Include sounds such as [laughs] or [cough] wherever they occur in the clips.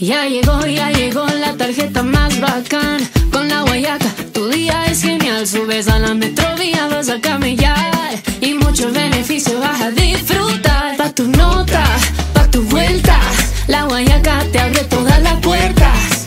Ya llegó, ya llegó la tarjeta más bacán. Con la guayaca, tu día es genial. Subes a la metrovía, vas a camellar. Y muchos beneficios vas a disfrutar. Pa' tu nota, pa' tu vuelta. La guayaca te abre todas las puertas.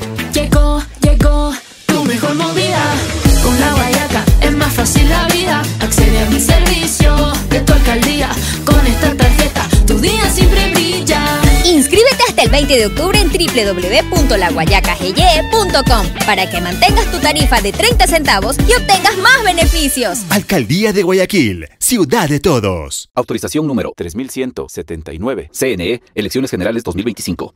20 de octubre en www.laguayacagye.com para que mantengas tu tarifa de 30 centavos y obtengas más beneficios. Alcaldía de Guayaquil, ciudad de todos. Autorización número 3179. CNE, E, Elecciones Generales 2025.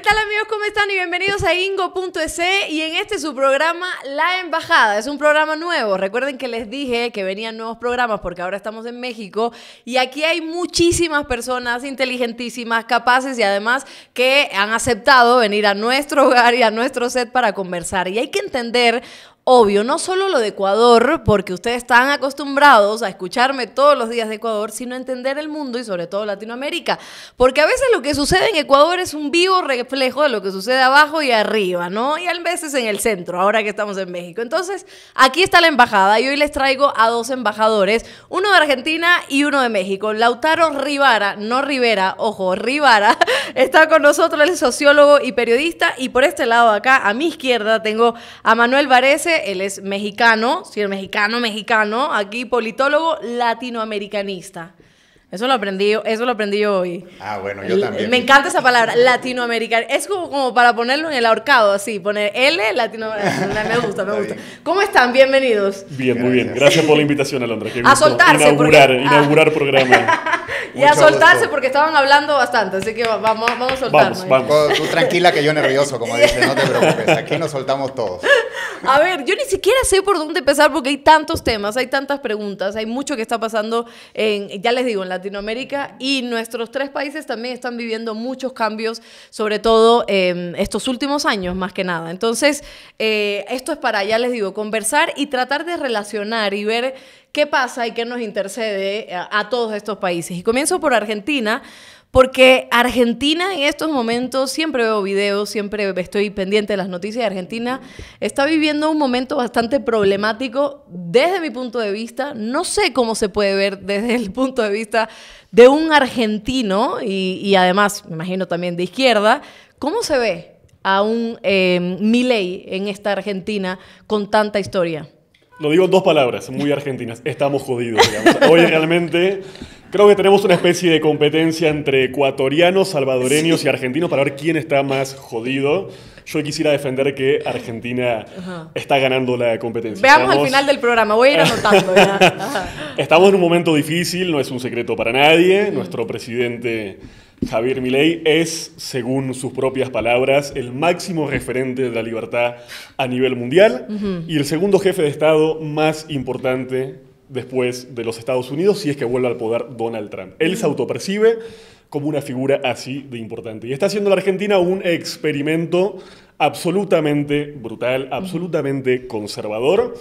¿Qué tal amigos? ¿Cómo están? Y bienvenidos a Ingo.es y en este su programa La Embajada. Es un programa nuevo. Recuerden que les dije que venían nuevos programas porque ahora estamos en México y aquí hay muchísimas personas inteligentísimas, capaces y además que han aceptado venir a nuestro hogar y a nuestro set para conversar. Y hay que entender Obvio, no solo lo de Ecuador, porque ustedes están acostumbrados a escucharme todos los días de Ecuador, sino entender el mundo y sobre todo Latinoamérica. Porque a veces lo que sucede en Ecuador es un vivo reflejo de lo que sucede abajo y arriba, ¿no? Y a veces en el centro, ahora que estamos en México. Entonces, aquí está la embajada y hoy les traigo a dos embajadores, uno de Argentina y uno de México. Lautaro Rivara, no Rivera, ojo, Rivara, [laughs] está con nosotros, es sociólogo y periodista. Y por este lado acá, a mi izquierda, tengo a Manuel Varese, él es mexicano, sí, mexicano, mexicano, aquí politólogo latinoamericanista. Eso lo aprendí, eso lo aprendí yo hoy. Ah, bueno, yo también. Me encanta esa palabra, latinoamericano. Es como, como para ponerlo en el ahorcado, así, poner L, latinoamericano. [laughs] Me gusta, me gusta. ¿Cómo están? Bienvenidos. Bien, muy bien. Gracias por la invitación, Alondra. Qué A gusto soltarse, Inaugurar, porque- inaugurar [laughs] ah. programa. [laughs] Y a soltarse gusto. porque estaban hablando bastante, así que vamos, vamos a soltarnos. Vamos, vamos. Tú tranquila que yo nervioso, como dice, no te preocupes. Aquí nos soltamos todos. A ver, yo ni siquiera sé por dónde empezar porque hay tantos temas, hay tantas preguntas, hay mucho que está pasando en, ya les digo, en Latinoamérica y nuestros tres países también están viviendo muchos cambios, sobre todo en estos últimos años, más que nada. Entonces, eh, esto es para, ya les digo, conversar y tratar de relacionar y ver qué pasa y qué nos intercede a todos estos países. Y comienzo por Argentina. Porque Argentina en estos momentos, siempre veo videos, siempre estoy pendiente de las noticias de Argentina, está viviendo un momento bastante problemático desde mi punto de vista. No sé cómo se puede ver desde el punto de vista de un argentino y, además, me imagino también de izquierda, ¿cómo se ve a un eh, Milei en esta Argentina con tanta historia? Lo digo en dos palabras, muy argentinas. Estamos jodidos, digamos. Hoy realmente creo que tenemos una especie de competencia entre ecuatorianos, salvadoreños y argentinos para ver quién está más jodido. Yo quisiera defender que Argentina está ganando la competencia. Veamos al final del programa, voy a ir anotando. [laughs] Estamos en un momento difícil, no es un secreto para nadie. Nuestro presidente Javier Milei es, según sus propias palabras, el máximo referente de la libertad a nivel mundial y el segundo jefe de Estado más importante después de los Estados Unidos, si es que vuelve al poder Donald Trump. Él se autopercibe como una figura así de importante. Y está haciendo la Argentina un experimento absolutamente brutal, absolutamente conservador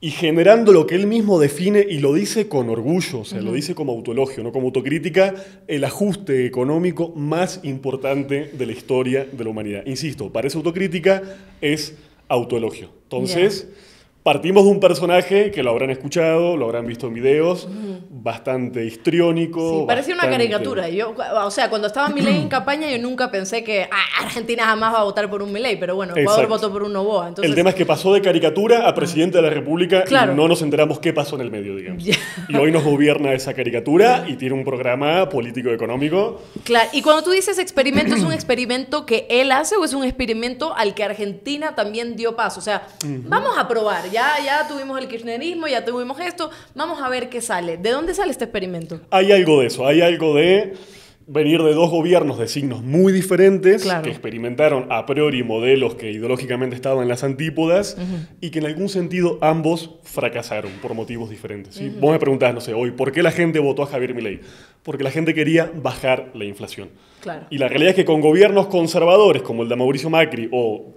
y generando lo que él mismo define y lo dice con orgullo, o sea, lo dice como autologio, no como autocrítica, el ajuste económico más importante de la historia de la humanidad. Insisto, para esa autocrítica es autoelogio. Entonces, partimos de un personaje que lo habrán escuchado, lo habrán visto en videos, bastante histriónico. Sí, parecía una bastante- caricatura. Yo, o sea, cuando estaba Milei en campaña, yo nunca pensé que ah, Argentina jamás va a votar por un Milei, pero bueno, Ecuador Exacto. votó por un Novoa. Entonces, el tema es que pasó de caricatura a presidente de la República Claro. y no nos enteramos qué pasó en el medio, digamos. Y hoy nos gobierna esa caricatura y tiene un programa político-económico. Claro, y cuando tú dices experimento, ¿es un experimento que él hace o es un experimento al que Argentina también dio paso? O sea, vamos a probar, ya, ya tuvimos el kirchnerismo, ya tuvimos esto, vamos a ver qué sale. ¿De dónde sale este experimento? Hay algo de eso, hay algo de venir de dos gobiernos de signos muy diferentes Claro. que experimentaron a priori modelos que ideológicamente estaban en las antípodas y que en algún sentido ambos fracasaron por motivos diferentes. ¿sí? Vos me preguntás, no sé, hoy, ¿por qué la gente votó a Javier Milei? Porque la gente quería bajar la inflación. Claro. Y la realidad es que con gobiernos conservadores como el de Mauricio Macri o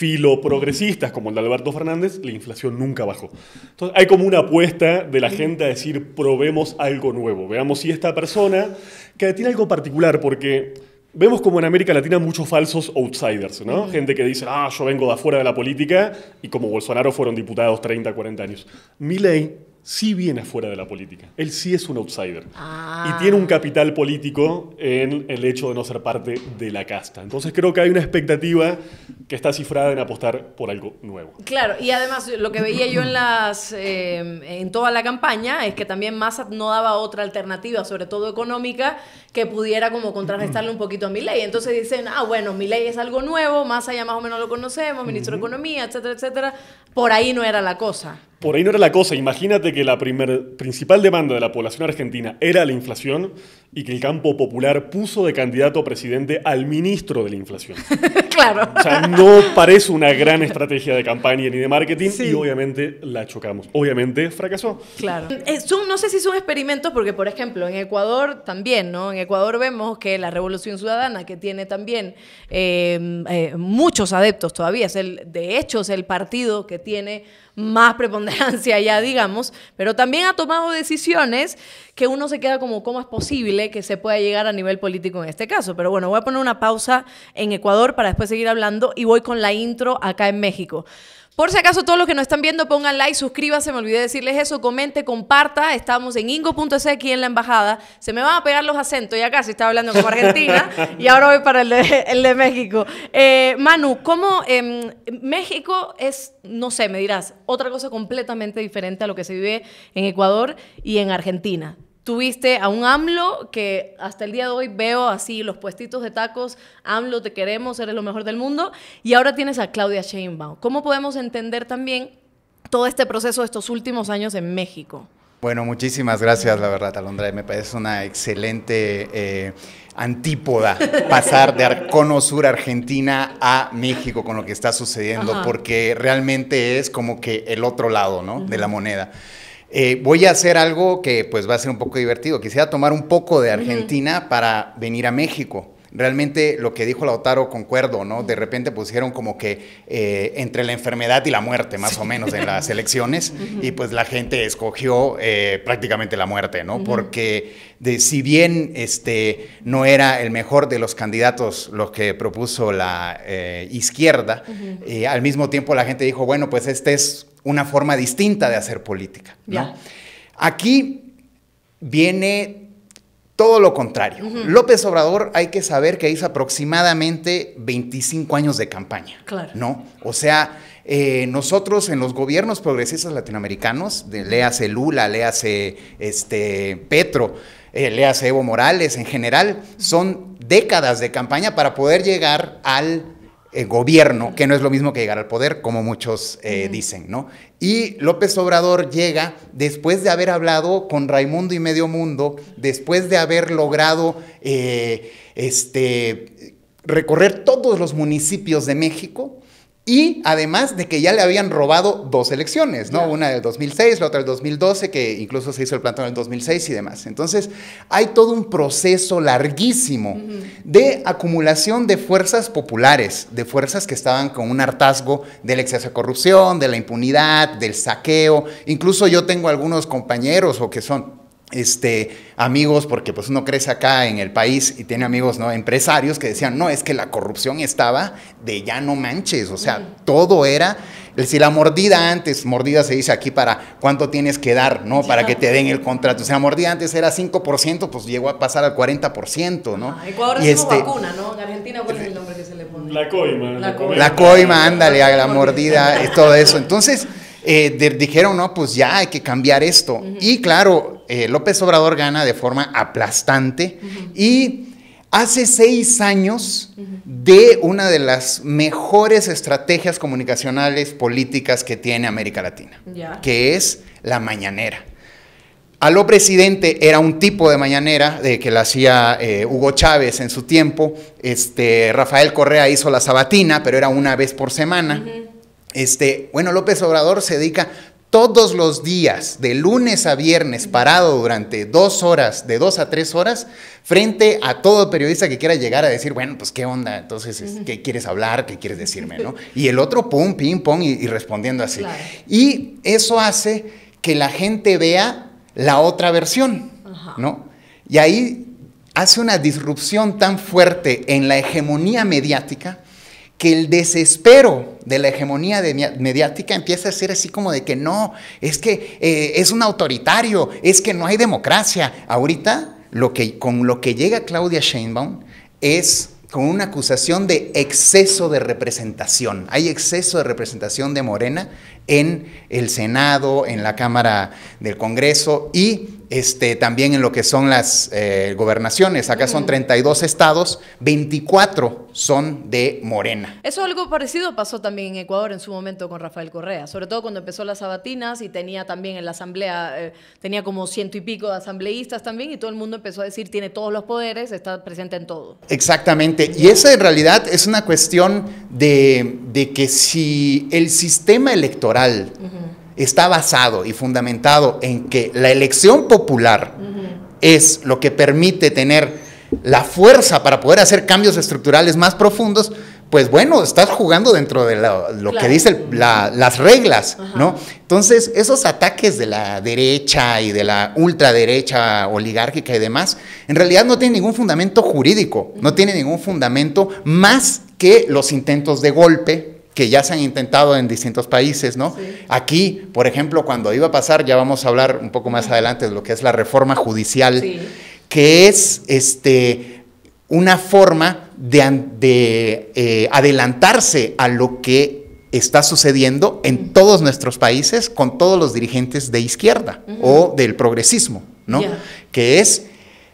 filo progresistas como el de Alberto Fernández, la inflación nunca bajó. Entonces hay como una apuesta de la gente a decir, probemos algo nuevo, veamos si esta persona, que tiene algo particular, porque vemos como en América Latina muchos falsos outsiders, ¿no? Gente que dice, ah, yo vengo de afuera de la política, y como Bolsonaro fueron diputados 30, 40 años. Milley sí viene afuera de la política. Él sí es un outsider. Ah. Y tiene un capital político en el hecho de no ser parte de la casta. Entonces creo que hay una expectativa que está cifrada en apostar por algo nuevo. Claro, y además lo que veía yo en las eh, en toda la campaña es que también Massa no daba otra alternativa, sobre todo económica, que pudiera como contrarrestarle un poquito a Milei. Entonces dicen, ah, bueno, Milei es algo nuevo, Massa ya más o menos lo conocemos, ministro de Economía, etcétera, etcétera. Por ahí no era la cosa. Por ahí no era la cosa. Imagínate que la primer, principal demanda de la población argentina era la inflación y que el campo popular puso de candidato a presidente al ministro de la inflación. [laughs] claro. O sea, no parece una gran estrategia de campaña ni de marketing Sí. y obviamente la chocamos. Obviamente fracasó. Claro. Eh, son- no sé si son experimentos, porque por ejemplo en Ecuador también, ¿no? En Ecuador vemos que la Revolución Ciudadana, que tiene también eh, eh, muchos adeptos todavía, es el, de hecho es el partido que tiene más preponderancia ya, digamos, pero también ha tomado decisiones que uno se queda como, ¿cómo es posible que se pueda llegar a nivel político en este caso? Pero bueno, voy a poner una pausa en Ecuador para después seguir hablando y voy con la intro acá en México. Por si acaso, todos los que nos están viendo, pongan like, suscríbanse, me olvidé decirles eso, comente, comparta. Estamos en ingo.es aquí en la embajada. Se me van a pegar los acentos, ya casi estaba hablando como Argentina y ahora voy para el de, el de México. Eh, Manu, ¿cómo em, México es, no sé, me dirás, otra cosa completamente diferente a lo que se vive en Ecuador y en Argentina? Tuviste a un AMLO que hasta el día de hoy veo así los puestitos de tacos, AMLO te queremos, eres lo mejor del mundo, y ahora tienes a Claudia Sheinbaum. ¿Cómo podemos entender también todo este proceso de estos últimos años en México? Bueno, muchísimas gracias, la verdad, Alondra. Me parece una excelente eh, antípoda pasar de Ar- Cono Sur, Argentina, a México con lo que está sucediendo, Ajá. porque realmente es como que el otro lado ¿no? de la moneda. Eh, voy a hacer algo que pues va a ser un poco divertido. Quisiera tomar un poco de Argentina para venir a México. Realmente lo que dijo Lautaro concuerdo, ¿no? De repente pusieron como que eh, entre la enfermedad y la muerte, más o menos, en las elecciones, [laughs] y pues la gente escogió eh, prácticamente la muerte, ¿no? Porque de, si bien este, no era el mejor de los candidatos lo que propuso la izquierda, al mismo tiempo la gente dijo, bueno, pues esta es una forma distinta de hacer política. Aquí viene todo lo contrario. López Obrador hay que saber que hizo aproximadamente 25 años de campaña. Claro. ¿No? O sea, eh, nosotros en los gobiernos progresistas latinoamericanos, de, léase Lula, léase este, Petro, eh, léase Evo Morales en general, son décadas de campaña para poder llegar al eh, gobierno, que no es lo mismo que llegar al poder, como muchos eh, dicen, ¿no? Y López Obrador llega después de haber hablado con Raimundo y Medio Mundo, después de haber logrado eh, este, recorrer todos los municipios de México. Y además de que ya le habían robado dos elecciones, ¿no? Una del 2006, la otra del 2012, que incluso se hizo el plantón en el 2006 y demás. Entonces, hay todo un proceso larguísimo de acumulación de fuerzas populares, de fuerzas que estaban con un hartazgo del exceso de corrupción, de la impunidad, del saqueo. Incluso yo tengo algunos compañeros o que son este, amigos, porque pues uno crece acá en el país y tiene amigos, ¿no? Empresarios que decían, no, es que la corrupción estaba de ya no manches, o sea, todo era, si la mordida antes, mordida se dice aquí para cuánto tienes que dar, ¿no? Para que te den el contrato, o sea, la mordida antes era 5%, pues llegó a pasar al 40%, ¿no? Ah, Ecuador Y es como este- vacuna, ¿no? En Argentina, ¿cuál es el nombre que se le pone? La coima. La coima. La coima, ándale, a la mordida, y todo eso. Entonces, eh, de- dijeron, no, pues ya hay que cambiar esto. Y claro, eh, López Obrador gana de forma aplastante y hace seis años de una de las mejores estrategias comunicacionales políticas que tiene América Latina, que es la mañanera. A lo presidente era un tipo de mañanera de que la hacía eh, Hugo Chávez en su tiempo. Este, Rafael Correa hizo la sabatina, pero era una vez por semana. Este, bueno, López Obrador se dedica todos los días, de lunes a viernes, parado durante dos horas, de dos a tres horas, frente a todo periodista que quiera llegar a decir, bueno, pues qué onda, entonces, es- ¿qué quieres hablar? ¿Qué quieres decirme? ¿no? Y el otro, pum, ping, pong, y, y respondiendo así. Claro. Y eso hace que la gente vea la otra versión, ¿no? Y ahí hace una disrupción tan fuerte en la hegemonía mediática que el desespero de la hegemonía de- mediática empieza a ser así como de que no, es que eh, es un autoritario, es que no hay democracia. Ahorita lo que, con lo que llega Claudia Sheinbaum es con una acusación de exceso de representación. Hay exceso de representación de Morena en el Senado, en la Cámara del Congreso y este, también en lo que son las eh, gobernaciones. Acá son 32 estados, 24 son de Morena. Eso algo parecido pasó también en Ecuador en su momento con Rafael Correa, sobre todo cuando empezó las sabatinas y tenía también en la asamblea, eh, tenía como ciento y pico de asambleístas también y todo el mundo empezó a decir tiene todos los poderes, está presente en todo. Exactamente. Y esa en realidad es una cuestión de, de que si el sistema electoral está basado y fundamentado en que la elección popular es lo que permite tener la fuerza para poder hacer cambios estructurales más profundos, pues bueno, estás jugando dentro de lo, lo que dicen las reglas, ¿no? Entonces, esos ataques de la derecha y de la ultraderecha oligárquica y demás, en realidad no tienen ningún fundamento jurídico, no tienen ningún fundamento más que los intentos de golpe que ya se han intentado en distintos países, ¿no? Aquí, por ejemplo, cuando iba a pasar, ya vamos a hablar un poco más adelante de lo que es la reforma judicial, Sí. que es este, una forma de, eh, adelantarse a lo que está sucediendo en todos nuestros países con todos los dirigentes de izquierda o del progresismo, ¿no? Que es,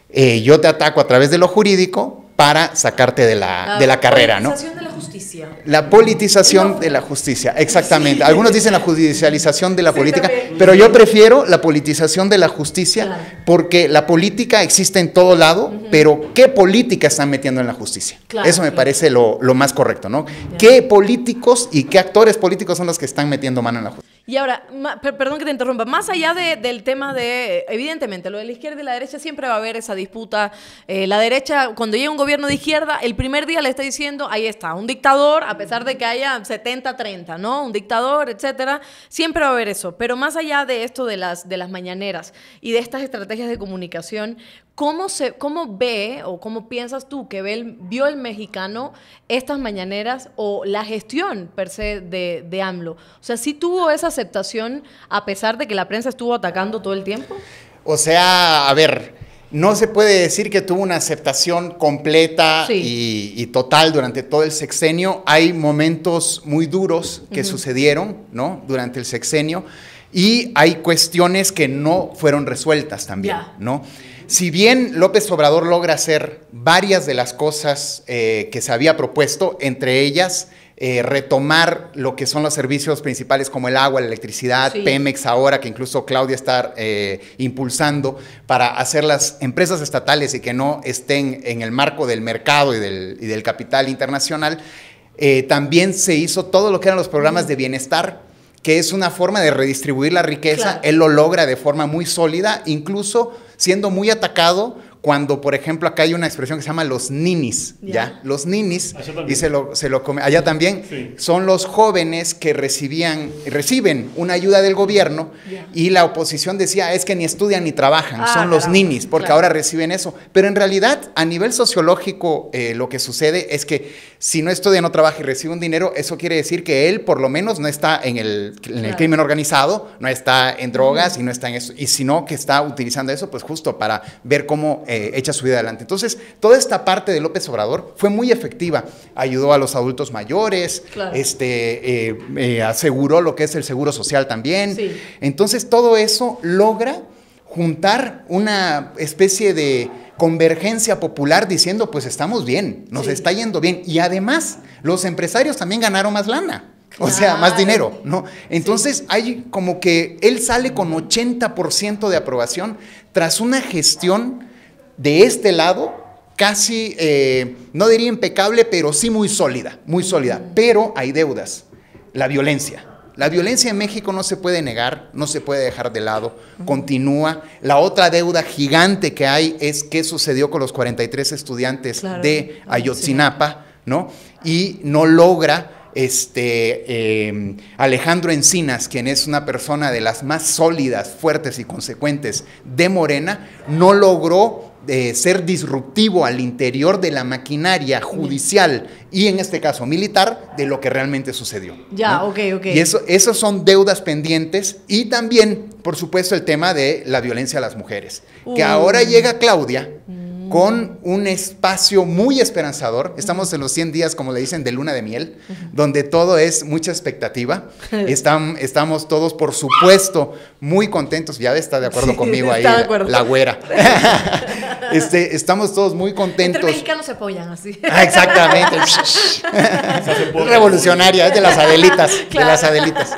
eh, yo te ataco a través de lo jurídico para sacarte de la, de la carrera, ¿no? De justicia. La politización de la justicia, exactamente. Algunos dicen la judicialización de la Sí, política, también. pero yo prefiero la politización de la justicia Claro. porque la política existe en todo lado, pero ¿qué política están metiendo en la justicia? Claro, Eso me claro. parece lo, lo más correcto, ¿no? ¿Qué políticos y qué actores políticos son los que están metiendo mano en la justicia? Y ahora, perdón que te interrumpa, más allá de- del tema de, evidentemente, lo de la izquierda y la derecha siempre va a haber esa disputa. Eh, la derecha, cuando llega un gobierno de izquierda, el primer día le está diciendo, ahí está, un dictador, a pesar de que haya 70-30, ¿no? Un dictador, etcétera, siempre va a haber eso. Pero más allá de esto de las, de las mañaneras y de estas estrategias de comunicación, ¿cómo, se, cómo ve o cómo piensas tú que ve el- vio el mexicano estas mañaneras o la gestión per se de, de AMLO? O sea, ¿sí tuvo esa aceptación a pesar de que la prensa estuvo atacando todo el tiempo? O sea, a ver, no se puede decir que tuvo una aceptación completa Sí. y, y total durante todo el sexenio. Hay momentos muy duros que sucedieron, ¿no? Durante el sexenio y hay cuestiones que no fueron resueltas también, Ya. ¿no? Si bien López Obrador logra hacer varias de las cosas eh, que se había propuesto, entre ellas eh, retomar lo que son los servicios principales como el agua, la electricidad, Sí. Pemex ahora, que incluso Claudia está eh, impulsando para hacer las empresas estatales y que no estén en el marco del mercado y del, y del capital internacional. También se hizo todo lo que eran los programas de bienestar, que es una forma de redistribuir la riqueza. Claro. Él lo logra de forma muy sólida, incluso siendo muy atacado cuando, por ejemplo, acá hay una expresión que se llama los ninis, Ya. ¿ya? Los ninis, Allá también. y se lo, se lo come, allá también, Sí. son los jóvenes que recibían, reciben una ayuda del gobierno Ya. y la oposición decía, es que ni estudian ni trabajan, Ah, son los caramba, ninis, porque claro. ahora reciben eso. Pero en realidad, a nivel sociológico, eh, lo que sucede es que si no estudia, no trabaja y recibe un dinero, eso quiere decir que él por lo menos no está en el, en el Claro. crimen organizado, no está en drogas y no está en eso, y sino que está utilizando eso, pues justo para ver cómo eh, echa su vida adelante. Entonces, toda esta parte de López Obrador fue muy efectiva. Ayudó a los adultos mayores, Claro. este, eh, eh, aseguró lo que es el seguro social también. Sí. Entonces, todo eso logra juntar una especie de convergencia popular diciendo, pues estamos bien, nos Sí. está yendo bien. Y además, los empresarios también ganaron más lana. O sea, más dinero, ¿no? Entonces hay como que él sale con 80% de aprobación tras una gestión de este lado casi, eh, no diría impecable, pero sí muy sólida, muy sólida. Pero hay deudas, la violencia. La violencia en México no se puede negar, no se puede dejar de lado, continúa. La otra deuda gigante que hay es qué sucedió con los 43 estudiantes Claro. de Ay, Ayotzinapa, ¿no? Y no logra este, eh, Alejandro Encinas, quien es una persona de las más sólidas, fuertes y consecuentes de Morena, no logró eh, ser disruptivo al interior de la maquinaria judicial y en este caso militar de lo que realmente sucedió. Ya, ¿no? ok, ok. Y eso, son deudas pendientes y también, por supuesto, el tema de la violencia a las mujeres. Que Uh. ahora llega Claudia Mm. Con un espacio muy esperanzador. Estamos en los 100 días, como le dicen, de luna de miel, donde todo es mucha expectativa. [laughs] Están, estamos todos, por supuesto, muy contentos. Ya está de acuerdo Sí, conmigo [laughs] ahí, está de la- acuerdo. la güera. [laughs] este, estamos todos muy Entre contentos. mexicanos se apoyan así. Ah, exactamente. Revolucionaria, es de las Adelitas, de las Adelitas.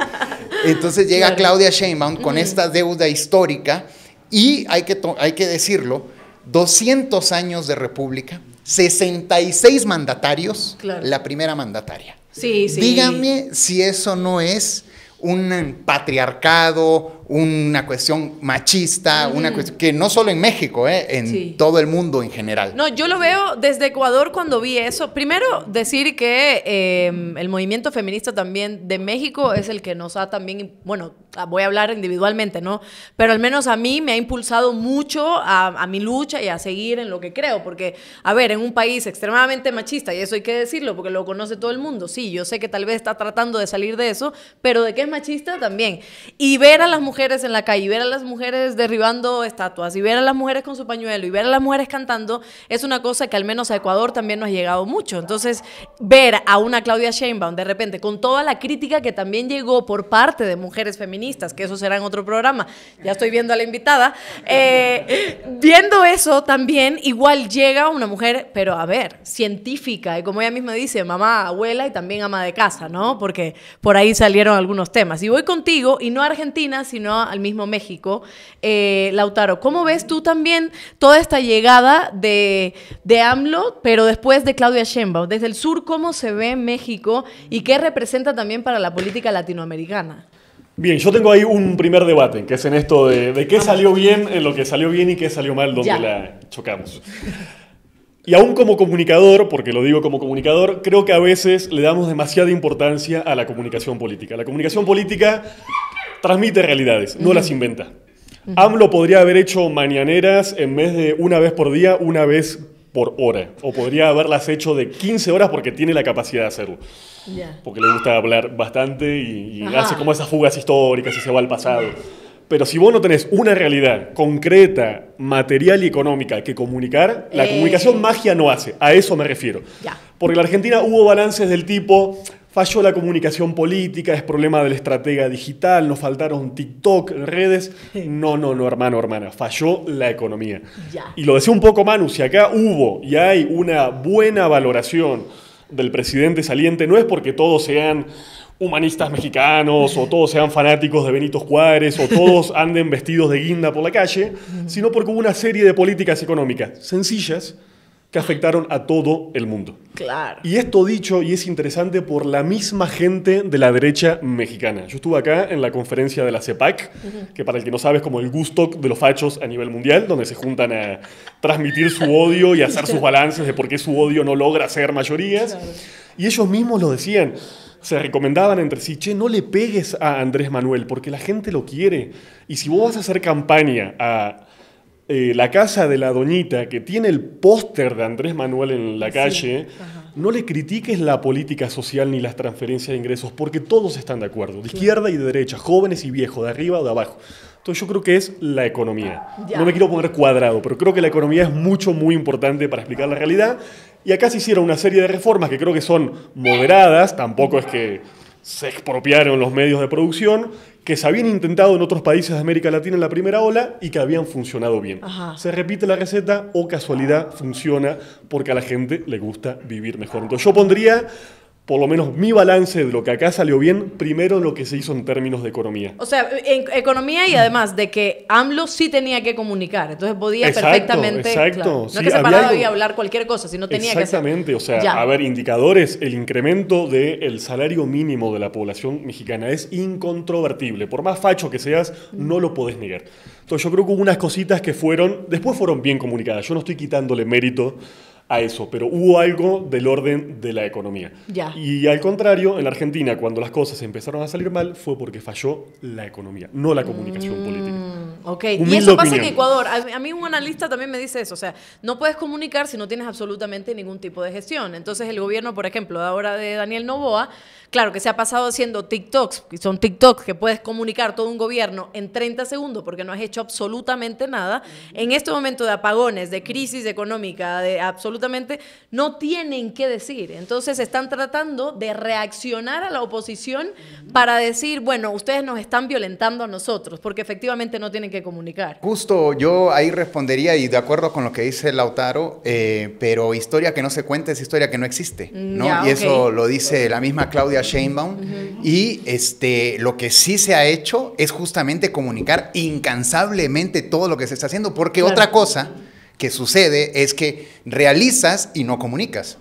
Entonces llega Claro. Claudia Sheinbaum con esta deuda histórica y hay que, hay que decirlo, 200 años de república, 66 mandatarios, Claro. la primera mandataria. Sí, sí. Dígame si eso no es un patriarcado, una cuestión machista, una cuestión que no solo en México, eh, en Sí. todo el mundo en general. No, yo lo veo desde Ecuador cuando vi eso. Primero, decir que eh, el movimiento feminista también de México es el que nos ha también, bueno, ah, voy a hablar individualmente, ¿no? Pero al menos a mí me ha impulsado mucho a, a mi lucha y a seguir en lo que creo. Porque, a ver, en un país extremadamente machista, y eso hay que decirlo porque lo conoce todo el mundo, sí, yo sé que tal vez está tratando de salir de eso, pero de que es machista también. Y ver a las mujeres en la calle, y ver a las mujeres derribando estatuas, y ver a las mujeres con su pañuelo, y ver a las mujeres cantando, es una cosa que al menos a Ecuador también nos ha llegado mucho. Entonces, ver a una Claudia Sheinbaum de repente con toda la crítica que también llegó por parte de mujeres feministas, que eso será en otro programa, ya estoy viendo a la invitada, eh, viendo eso también, igual llega una mujer, pero a ver, científica, y como ella misma dice, mamá, abuela y también ama de casa, ¿no? Porque por ahí salieron algunos temas. Y voy contigo, y no Argentina, sino al mismo México. Eh, Lautaro, ¿cómo ves tú también toda esta llegada de, de AMLO, pero después de Claudia Sheinbaum? Desde el sur, ¿cómo se ve México y qué representa también para la política latinoamericana? Bien, yo tengo ahí un primer debate, que es en esto de, de qué salió bien en lo que salió bien y qué salió mal donde Ya. la chocamos. Y aún como comunicador, porque lo digo como comunicador, creo que a veces le damos demasiada importancia a la comunicación política. La comunicación política transmite realidades, no las inventa. AMLO podría haber hecho mañaneras en vez de una vez por día, una vez por hora. O podría haberlas hecho de 15 horas porque tiene la capacidad de hacerlo. Porque le gusta hablar bastante y, y hace como esas fugas históricas y se va al pasado. Pero si vos no tenés una realidad concreta, material y económica que comunicar, la Eh. comunicación magia no hace. A eso me refiero. Porque en la Argentina hubo balances del tipo, falló la comunicación política, es problema del estratega digital, nos faltaron TikTok, redes. [laughs] No, no, no, hermano, hermana, falló la economía. Ya. Y lo decía un poco Manu, si acá hubo y hay una buena valoración del presidente saliente, no es porque todos sean humanistas mexicanos o todos sean fanáticos de Benito Juárez o todos [laughs] anden vestidos de guinda por la calle, sino porque hubo una serie de políticas económicas sencillas que afectaron a todo el mundo. Claro. Y esto dicho, y es interesante por la misma gente de la derecha mexicana. Yo estuve acá en la conferencia de la CEPAC, que para el que no sabe es como el gusto de los fachos a nivel mundial, donde se juntan a transmitir su odio y hacer sus balances de por qué su odio no logra ser mayorías. Y ellos mismos lo decían. Se recomendaban entre sí, che, no le pegues a Andrés Manuel, porque la gente lo quiere. Y si vos vas a hacer campaña a eh, la casa de la doñita que tiene el póster de Andrés Manuel en la calle, no le critiques la política social ni las transferencias de ingresos, porque todos están de acuerdo, de izquierda y de derecha, jóvenes y viejos, de arriba o de abajo. Entonces yo creo que es la economía. Ya. No me quiero poner cuadrado, pero creo que la economía es mucho, muy importante para explicar la realidad. Y acá se hicieron una serie de reformas que creo que son moderadas, tampoco es que se expropiaron los medios de producción, que se habían intentado en otros países de América Latina en la primera ola y que habían funcionado bien. Ajá. Se repite la receta o casualidad funciona porque a la gente le gusta vivir mejor. Entonces yo pondría por lo menos mi balance de lo que acá salió bien, primero lo que se hizo en términos de economía. O sea, en economía y además de que AMLO sí tenía que comunicar, entonces podía Exacto, perfectamente, exacto, claro, no sí, que se paraba y hablar cualquier cosa, sino tenía que Exactamente, o sea, Ya. a ver, indicadores, el incremento del salario mínimo de la población mexicana es incontrovertible. Por más facho que seas, no lo podés negar. Entonces yo creo que hubo unas cositas que fueron, después fueron bien comunicadas. Yo no estoy quitándole mérito a eso, pero hubo algo del orden de la economía. Ya. Y al contrario, en la Argentina, cuando las cosas empezaron a salir mal, fue porque falló la economía, no la comunicación política. Mm, Ok, y eso pasa en. Ecuador. A, a mí un analista también me dice eso, o sea, no puedes comunicar si no tienes absolutamente ningún tipo de gestión. Entonces el gobierno, por ejemplo, ahora de Daniel Novoa, claro que se ha pasado haciendo TikToks, que son TikToks que puedes comunicar todo un gobierno en 30 segundos porque no has hecho absolutamente nada. En este momento de apagones, de crisis económica, de absolutamente, no tienen qué decir. Entonces están tratando de reaccionar a la oposición para decir, bueno, ustedes nos están violentando a nosotros, porque efectivamente no tienen que comunicar. Justo yo ahí respondería, y de acuerdo con lo que dice Lautaro, eh, pero historia que no se cuenta es historia que no existe, ¿no? Mm, ya, y eso lo dice la misma Claudia Sheinbaum. Y este, lo que sí se ha hecho es justamente comunicar incansablemente todo lo que se está haciendo, porque Claro. otra cosa que sucede es que realizas y no comunicas.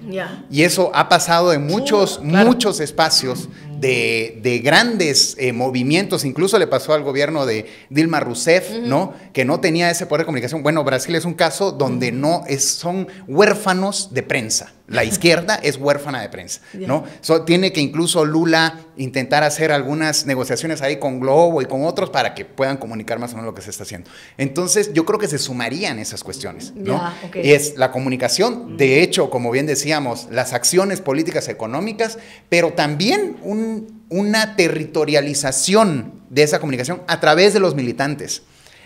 Y eso ha pasado en muchos, claro. muchos espacios de, de grandes eh, movimientos. Incluso le pasó al gobierno de Dilma Rousseff, ¿no? Que no tenía ese poder de comunicación. Bueno, Brasil es un caso donde no es, son huérfanos de prensa. La izquierda es huérfana de prensa, ¿no? So, tiene que incluso Lula intentar hacer algunas negociaciones ahí con Globo y con otros para que puedan comunicar más o menos lo que se está haciendo. Entonces, yo creo que se sumarían esas cuestiones, ¿no? Es la comunicación, de hecho, como bien decíamos, las acciones políticas económicas, pero también un- una territorialización de esa comunicación a través de los militantes.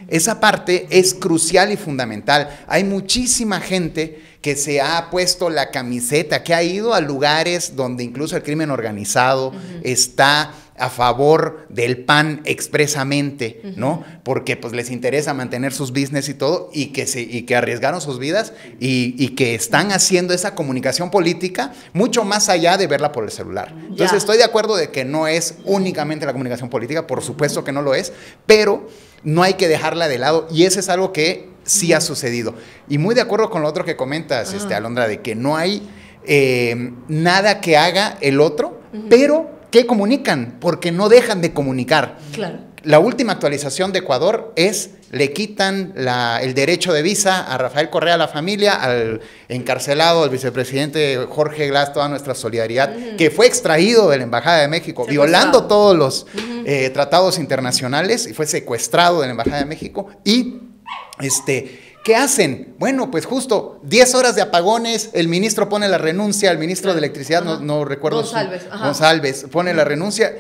Esa parte es crucial y fundamental. Hay muchísima gente que se ha puesto la camiseta, que ha ido a lugares donde incluso el crimen organizado está a favor del PAN expresamente, ¿no? Porque pues les interesa mantener sus business y todo y que, se, y que arriesgaron sus vidas y, y que están haciendo esa comunicación política mucho más allá de verla por el celular. Entonces estoy de acuerdo de que no es únicamente la comunicación política, por supuesto que no lo es, pero no hay que dejarla de lado y eso es algo que sí ha sucedido. Y muy de acuerdo con lo otro que comentas, este, Alondra, de que no hay eh, nada que haga el otro, pero que comunican, porque no dejan de comunicar. Claro. La última actualización de Ecuador es le quitan la- el derecho de visa a Rafael Correa, a la familia, al encarcelado, al vicepresidente Jorge Glass, toda nuestra solidaridad, que fue extraído de la Embajada de México, Secuestrado. violando todos los eh, tratados internacionales y fue secuestrado de la Embajada de México y este ¿Qué hacen? Bueno, pues justo 10 horas de apagones, el ministro pone la renuncia, el ministro de Electricidad, no, no recuerdo. González. González pone la renuncia.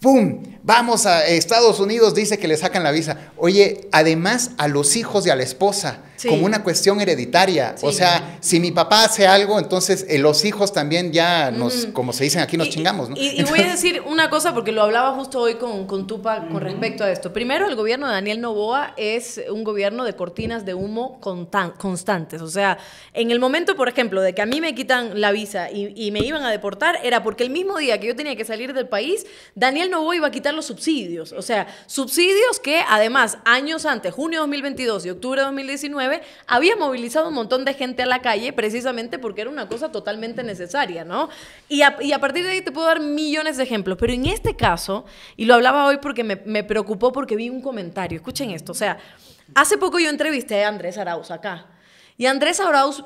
¡Pum! Vamos a Estados Unidos, dice que le sacan la visa. Oye, además a los hijos y a la esposa, Sí. como una cuestión hereditaria. O sea, si mi papá hace algo, entonces eh, los hijos también ya nos, como se dicen aquí, nos Y- chingamos, ¿no? Y, y voy a decir una cosa porque lo hablaba justo hoy con, con Tupa con respecto a esto. Primero, el gobierno de Daniel Novoa es un gobierno de cortinas de humo constan- constantes. O sea, en el momento, por ejemplo, de que a mí me quitan la visa y, y me iban a deportar, era porque el mismo día que yo tenía que salir del país, Daniel Novoa iba a quitar los subsidios. O sea, subsidios que además, años antes, junio de 2022 y octubre de 2019, había movilizado un montón de gente a la calle precisamente porque era una cosa totalmente necesaria, ¿no? Y a, y a partir de ahí te puedo dar millones de ejemplos, pero en este caso, y lo hablaba hoy porque me, me preocupó porque vi un comentario, escuchen esto, o sea, hace poco yo entrevisté a Andrés Arauz acá, y Andrés Arauz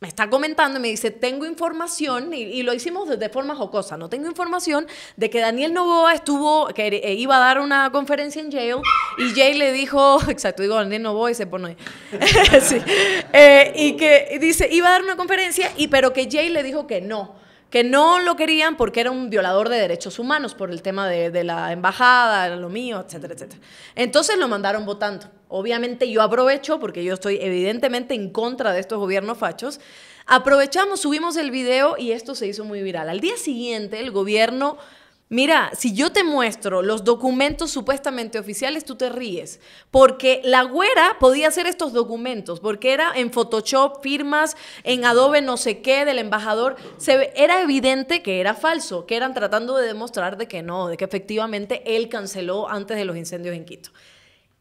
me está comentando y me dice, tengo información, y, lo hicimos de, de forma jocosa, no tengo información de que Daniel Novoa estuvo, que eh, iba a dar una conferencia en Yale, y Jay le dijo, [laughs] exacto, digo Daniel Novoa y se pone, [laughs] Eh, y que dice, iba a dar una conferencia, y pero que Jay le dijo que no, que no lo querían porque era un violador de derechos humanos por el tema de, de la embajada, lo mío, etcétera, etcétera. Entonces lo mandaron votando. Obviamente yo aprovecho, porque yo estoy evidentemente en contra de estos gobiernos fachos, aprovechamos, subimos el video y esto se hizo muy viral. Al día siguiente el gobierno Mira, si yo te muestro los documentos supuestamente oficiales, tú te ríes. Porque la güera podía hacer estos documentos, porque era en Photoshop, firmas, en Adobe no sé qué, del embajador. Era evidente que era falso, que eran tratando de demostrar de que no, de que efectivamente él canceló antes de los incendios en Quito.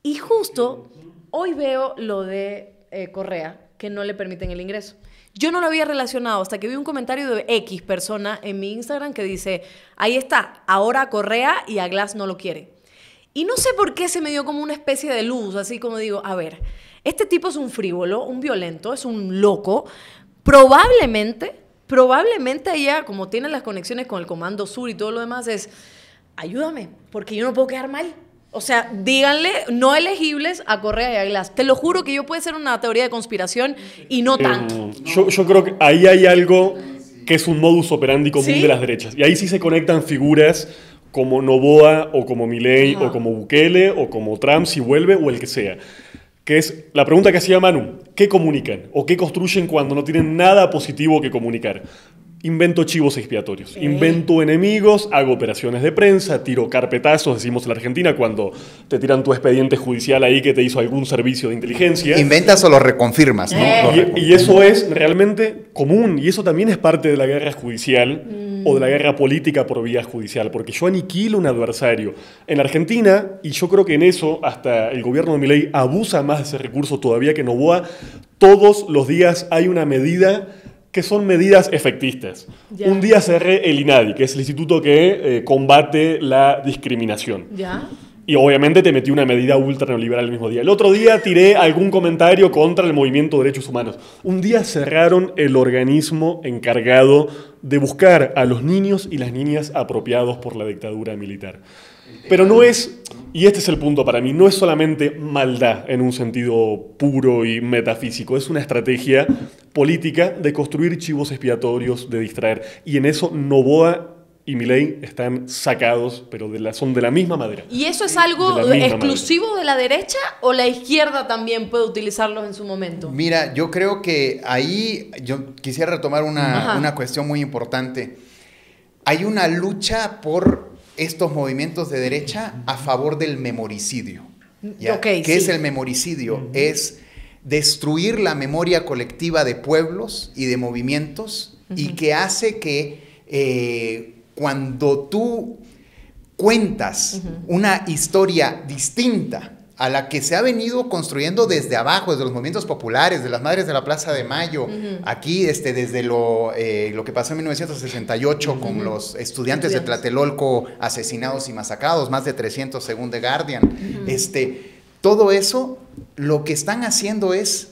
Y justo hoy veo lo de eh, Correa, que no le permiten el ingreso. Yo no lo había relacionado hasta que vi un comentario de X persona en mi Instagram que dice, ahí está, ahora Correa y a Glass no lo quiere. Y no sé por qué se me dio como una especie de luz, así como digo, a ver, este tipo es un frívolo, un violento, es un loco, probablemente, probablemente ella, como tiene las conexiones con el Comando Sur y todo lo demás, es, ayúdame, porque yo no puedo quedar mal. O sea, díganle no elegibles a Correa y a Glass. Te lo juro que yo puede ser una teoría de conspiración y no tanto. Eh, yo, yo creo que ahí hay algo que es un modus operandi común ¿Sí? de las derechas. Y ahí sí se conectan figuras como Novoa o como Milei o como Bukele o como Trump si vuelve o el que sea. Que es la pregunta que hacía Manu. ¿Qué comunican o qué construyen cuando no tienen nada positivo que comunicar? Invento chivos expiatorios, invento enemigos, hago operaciones de prensa, tiro carpetazos, decimos en la Argentina, cuando te tiran tu expediente judicial ahí que te hizo algún servicio de inteligencia. Inventas o lo reconfirmas, ¿no? Eh. Lo Y, eso es realmente común, y eso también es parte de la guerra judicial o de la guerra política por vía judicial, porque yo aniquilo un adversario. En Argentina, y yo creo que en eso hasta el gobierno de Milei abusa más de ese recurso todavía que Novoa, todos los días hay una medida que son medidas efectistas. Ya. Un día cerré el INADI, que es el instituto que eh, combate la discriminación. ¿Ya? Y obviamente te metí una medida ultra neoliberal el mismo día. El otro día tiré algún comentario contra el movimiento de derechos humanos. Un día cerraron el organismo encargado de buscar a los niños y las niñas apropiados por la dictadura militar. Pero no es, y este es el punto para mí, no es solamente maldad en un sentido puro y metafísico, es una estrategia política de construir chivos expiatorios, de distraer. Y en eso Novoa y Milei están sacados, pero de la, son de la misma madera. ¿Y eso es algo De exclusivo de la derecha o la izquierda también puede utilizarlos en su momento? Mira, yo creo que ahí yo quisiera retomar una, una cuestión muy importante. Hay una lucha por estos movimientos de derecha a favor del memoricidio. ¿ya? ¿Qué sí. es el memoricidio? Es destruir la memoria colectiva de pueblos y de movimientos y que hace que eh, cuando tú cuentas una historia distinta a la que se ha venido construyendo desde abajo, desde los movimientos populares, de las madres de la Plaza de Mayo, aquí este, desde lo, eh, lo que pasó en 1968 con los estudiantes de. Tlatelolco asesinados y masacrados, más de 300 según The Guardian. este, todo eso, lo que están haciendo es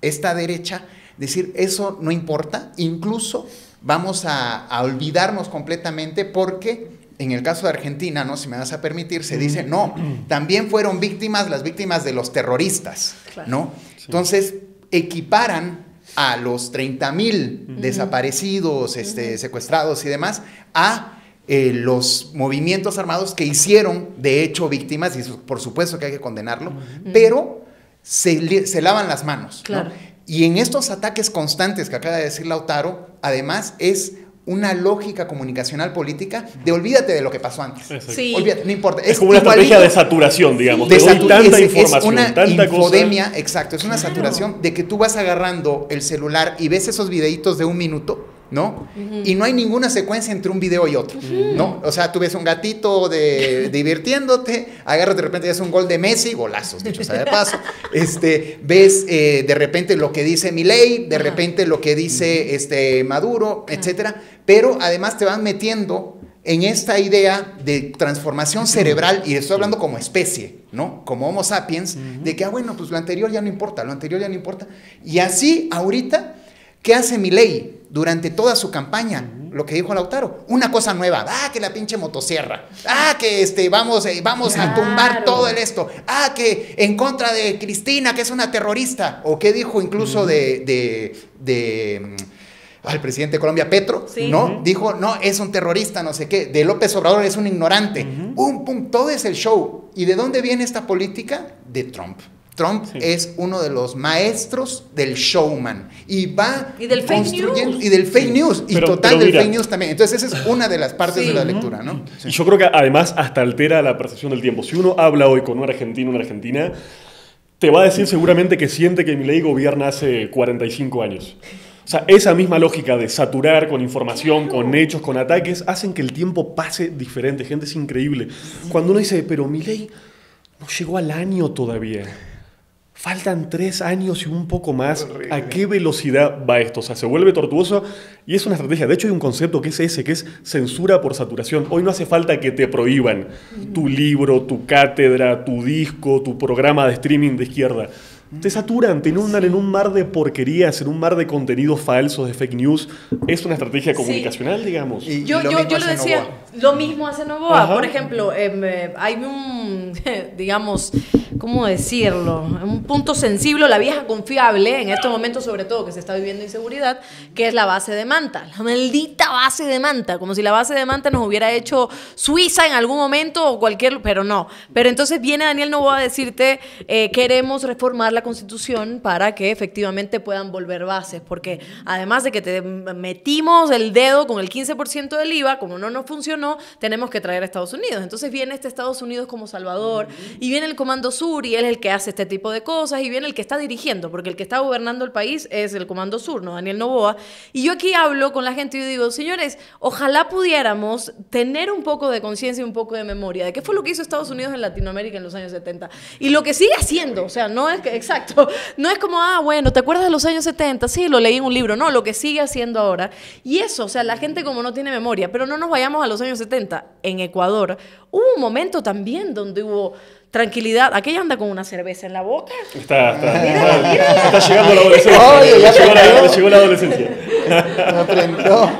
esta derecha decir, eso no importa, incluso vamos a, a olvidarnos completamente porque en el caso de Argentina, ¿no? Si me vas a permitir, se dice, no, también fueron víctimas las víctimas de los terroristas, Claro. ¿no? Entonces, equiparan a los 30 mil desaparecidos, este, secuestrados y demás, a eh, los movimientos armados que hicieron, de hecho, víctimas, y eso, por supuesto que hay que condenarlo, pero se, lavan las manos. ¿no? Claro. Y en estos ataques constantes que acaba de decir Lautaro, además es una lógica comunicacional política de olvídate de lo que pasó antes. Sí. Olvídate, no importa. Es, como una estrategia de saturación, digamos. de tanta es- es información, una tanta infodemia, cosa. exacto, es una saturación de que tú vas agarrando el celular y ves esos videitos de un minuto, ¿no? Y no hay ninguna secuencia entre un video y otro, ¿no? O sea, tú ves un gatito de, divirtiéndote, agarras de repente ves un gol de Messi, golazos, dicho sea de paso, [laughs] este, ves eh, de repente lo que dice Milei, de repente lo que dice este Maduro, etcétera, pero además te van metiendo en esta idea de transformación cerebral, y estoy hablando como especie, ¿no? Como Homo sapiens, de que, ah, bueno, pues lo anterior ya no importa, lo anterior ya no importa. Y así, ahorita, ¿qué hace Milei durante toda su campaña? Lo que dijo Lautaro, una cosa nueva, ah, que la pinche motosierra, ah, que este, vamos, eh, vamos a tumbar todo el esto, ah, que en contra de Cristina, que es una terrorista, o qué dijo incluso de, de, de, mm, al presidente de Colombia, Petro, Sí. ¿no? Dijo, no, es un terrorista, no sé qué. De López Obrador es un ignorante. Pum, pum, todo es el show. ¿Y de dónde viene esta política? De Trump. Trump es uno de los maestros del showman y va Y del fake construyendo- news. y del fake news y Pero- total pero del mira. fake news también. Entonces esa es una de las partes Sí. de la lectura, ¿no? Y yo creo que además hasta altera la percepción del tiempo. Si uno habla hoy con un argentino, una argentina, te va a decir seguramente que siente que Milei gobierna hace 45 años. O sea, esa misma lógica de saturar con información, con hechos, con ataques, hacen que el tiempo pase diferente. Gente, es increíble. Cuando uno dice, pero Milei no llegó al año todavía. Faltan tres años y un poco más. ¿A qué velocidad va esto? O sea, se vuelve tortuoso y es una estrategia. De hecho, hay un concepto que es ese, que es censura por saturación. Hoy no hace falta que te prohíban tu libro, tu cátedra, tu disco, tu programa de streaming de izquierda. Te saturan, te inundan en un mar de porquerías, en un mar de contenidos falsos, de fake news. Es una estrategia comunicacional, digamos. Y- Yo, y lo yo, yo lo decía, Novoa. Lo mismo hace Novoa. Ajá. Por ejemplo, em, eh, hay un, [laughs] digamos, ¿cómo decirlo? Un punto sensible, la vieja confiable, en estos momentos sobre todo que se está viviendo inseguridad, que es la base de Manta. La maldita base de Manta, como si la base de Manta nos hubiera hecho Suiza en algún momento o cualquier, pero no. Pero entonces viene Daniel Novoa a decirte, eh, queremos reformar la constitución para que efectivamente puedan volver bases, porque además de que te metimos el dedo con el 15% del IVA, como no nos funcionó, tenemos que traer a Estados Unidos. Entonces viene este Estados Unidos como Salvador y viene el Comando Sur y él es el que hace este tipo de cosas y viene el que está dirigiendo, porque el que está gobernando el país es el Comando Sur, ¿no? Daniel Novoa. Y yo aquí hablo con la gente y yo digo, señores, ojalá pudiéramos tener un poco de conciencia y un poco de memoria de qué fue lo que hizo Estados Unidos en Latinoamérica en los años 70 y lo que sigue haciendo, o sea, no es que, exacto, no es como, ah, bueno, ¿te acuerdas de los años 70? Sí, lo leí en un libro, no, lo que sigue haciendo ahora. Y eso, o sea, la gente como no tiene memoria, pero no nos vayamos a los años 70. En Ecuador hubo un momento también donde hubo tranquilidad. Aquella anda con una cerveza en la boca. Está, está, está, mira. está llegando la adolescencia. Oye, ya Le llegó, la, llegó la adolescencia. Me aprendió.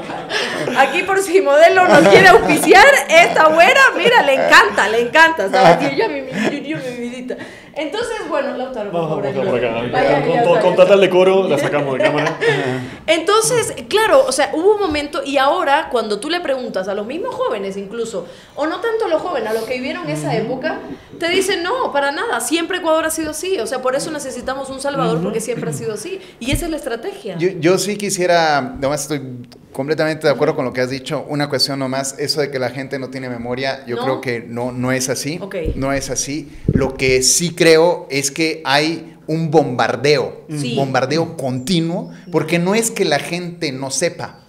Aquí por si modelo nos quiere auspiciar, esta güera, mira, le encanta, le encanta, ¿sabes? Yo, yo, mi, yo, yo, mi vidita. Entonces, bueno, Lautaro, por Vamos, favor, Con, total está. decoro la sacamos de cámara. [laughs] Entonces, claro, o sea, hubo un momento y ahora cuando tú le preguntas a los mismos jóvenes incluso, o no tanto a los jóvenes, a los que vivieron esa época, te dicen, no, para nada, siempre Ecuador ha sido así, o sea, por eso necesitamos un Salvador porque siempre ha sido así. Y esa es la estrategia. Yo, yo sí quisiera, además estoy completamente de acuerdo con lo que has dicho, una cuestión nomás, eso de que la gente no tiene memoria, yo ¿No? creo que no, no es así, no es así. Lo que sí creo es que hay un bombardeo, Sí. un bombardeo continuo, porque no es que la gente no sepa.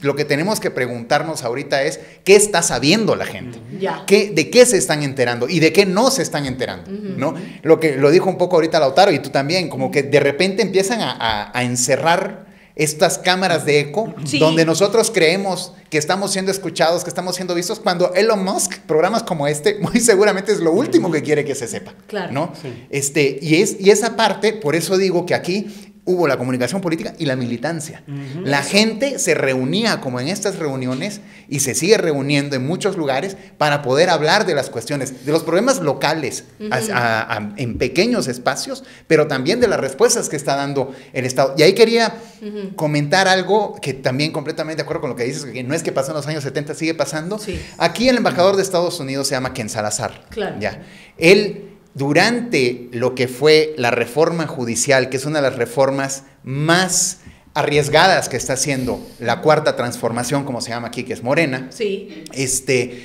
Lo que tenemos que preguntarnos ahorita es, ¿qué está sabiendo la gente? ¿Qué- ¿De qué se están enterando y de qué no se están enterando? ¿no? Lo que lo dijo un poco ahorita Lautaro y tú también, como que de repente empiezan a, a- a encerrar estas cámaras de eco Sí. donde nosotros creemos que estamos siendo escuchados, que estamos siendo vistos, cuando Elon Musk, programas como este, [laughs] muy seguramente es lo último que quiere que se sepa. Claro. ¿no? Este, y, es, y esa parte, por eso digo que aquí hubo la comunicación política y la militancia. La gente se reunía como en estas reuniones y se sigue reuniendo en muchos lugares para poder hablar de las cuestiones, de los problemas locales a- a- a- en pequeños espacios, pero también de las respuestas que está dando el Estado. Y ahí quería comentar algo que también completamente de acuerdo con lo que dices, que no es que pasó en los años 70, sigue pasando. Sí. Aquí el embajador de Estados Unidos se llama Ken Salazar. Claro. Ya. Él, durante lo que fue la reforma judicial, que es una de las reformas más arriesgadas que está haciendo la cuarta transformación, como se llama aquí, que es Morena, Sí. este,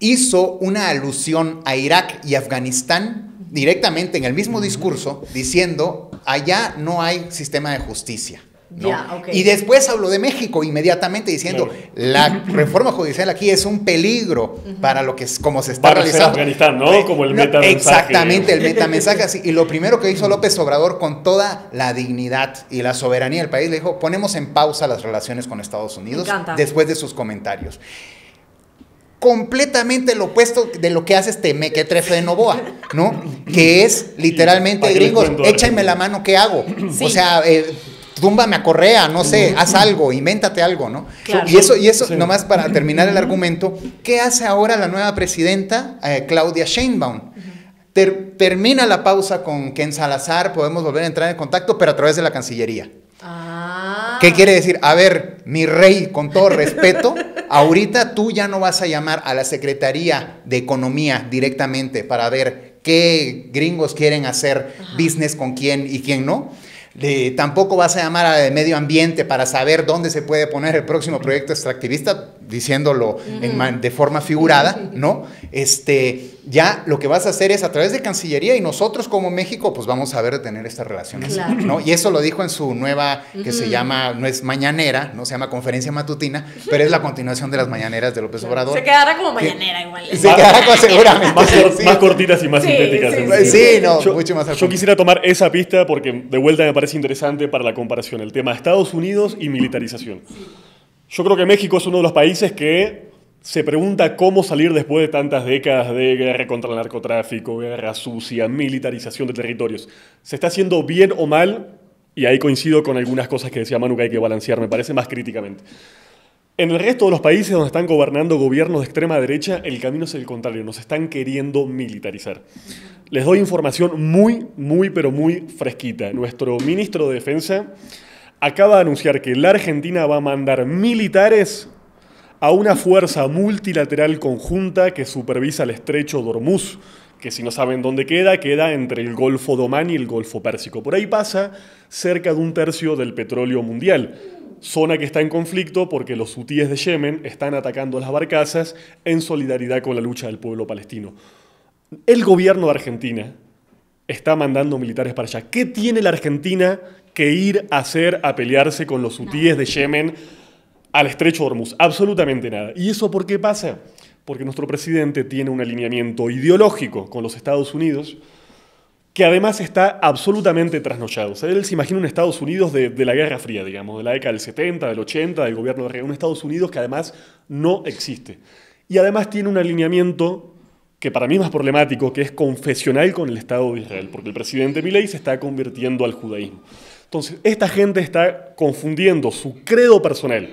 hizo una alusión a Irak y Afganistán directamente en el mismo discurso, diciendo, allá no hay sistema de justicia. ¿No? Ya, ok. Y después habló de México inmediatamente diciendo, Claro. la reforma judicial aquí es un peligro para lo que es como se está realizando. Afganistán, ¿no? Como el metamensaje. Exactamente, el [laughs] metamensaje así. Y lo primero que hizo López Obrador con toda la dignidad y la soberanía del país, le dijo, ponemos en pausa las relaciones con Estados Unidos después de sus comentarios. Completamente lo opuesto de lo que hace este mequetrefe de Novoa, ¿no? Que es literalmente, ¿Para qué les gringos, Argentina? la mano, ¿qué hago? [clears throat] Sí. O sea, eh, túmbame a correa, no sé, haz algo, invéntate algo, ¿no? Claro. Y eso, y eso Sí. nomás para terminar el argumento, ¿qué hace ahora la nueva presidenta, eh, Claudia Sheinbaum? Ter- termina la pausa con Ken Salazar, podemos volver a entrar en contacto, pero a través de la Cancillería. Ah. ¿Qué quiere decir? A ver, mi rey, con todo respeto, [laughs] ahorita tú ya no vas a llamar a la Secretaría de Economía directamente para ver qué gringos quieren hacer business con quién y quién no. Tampoco vas a llamar a medio ambiente para saber dónde se puede poner el próximo proyecto extractivista, diciéndolo en de forma figurada, ¿no? Este, ya lo que vas a hacer es a través de Cancillería y nosotros como México, pues vamos a ver de tener estas relaciones, Claro. ¿no? Y eso lo dijo en su nueva, que se llama, no es mañanera, no se llama conferencia matutina, pero es la continuación de las mañaneras de López Obrador. Se quedará como Que- mañanera igual. Se quedará con seguramente. Más, cor- sí. más cortitas y más Sí, sintéticas. sí, no, Yo, mucho más yo quisiera tomar esa pista porque de vuelta me parece interesante para la comparación, el tema de Estados Unidos y militarización. Yo creo que México es uno de los países que se pregunta cómo salir después de tantas décadas de guerra contra el narcotráfico, guerra sucia, militarización de territorios. ¿Se está haciendo bien o mal? Y ahí coincido con algunas cosas que decía Manu que hay que balancear, me parece más críticamente. En el resto de los países donde están gobernando gobiernos de extrema derecha, el camino es el contrario, nos están queriendo militarizar. Les doy información muy, muy, pero muy fresquita. Nuestro ministro de Defensa acaba de anunciar que la Argentina va a mandar militares a una fuerza multilateral conjunta que supervisa el estrecho de Hormuz, que si no saben dónde queda, queda entre el Golfo de Omán y el Golfo Pérsico. Por ahí pasa cerca de un tercio del petróleo mundial. Zona que está en conflicto porque los hutíes de Yemen están atacando las barcazas en solidaridad con la lucha del pueblo palestino. El gobierno de Argentina está mandando militares para allá. ¿Qué tiene la Argentina que ir a hacer a pelearse con los hutíes de Yemen al estrecho Hormuz? Absolutamente nada. ¿Y eso por qué pasa? Porque nuestro presidente tiene un alineamiento ideológico con los Estados Unidos que además está absolutamente trasnochado. O sea, él se imagina un Estados Unidos de, de la Guerra Fría, digamos, de la década del 70, del 80, del gobierno de Reagan, un Estados Unidos que además no existe. Y además tiene un alineamiento que para mí es más problemático, que es confesional con el Estado de Israel, porque el presidente Milei se está convirtiendo al judaísmo. Entonces, esta gente está confundiendo su credo personal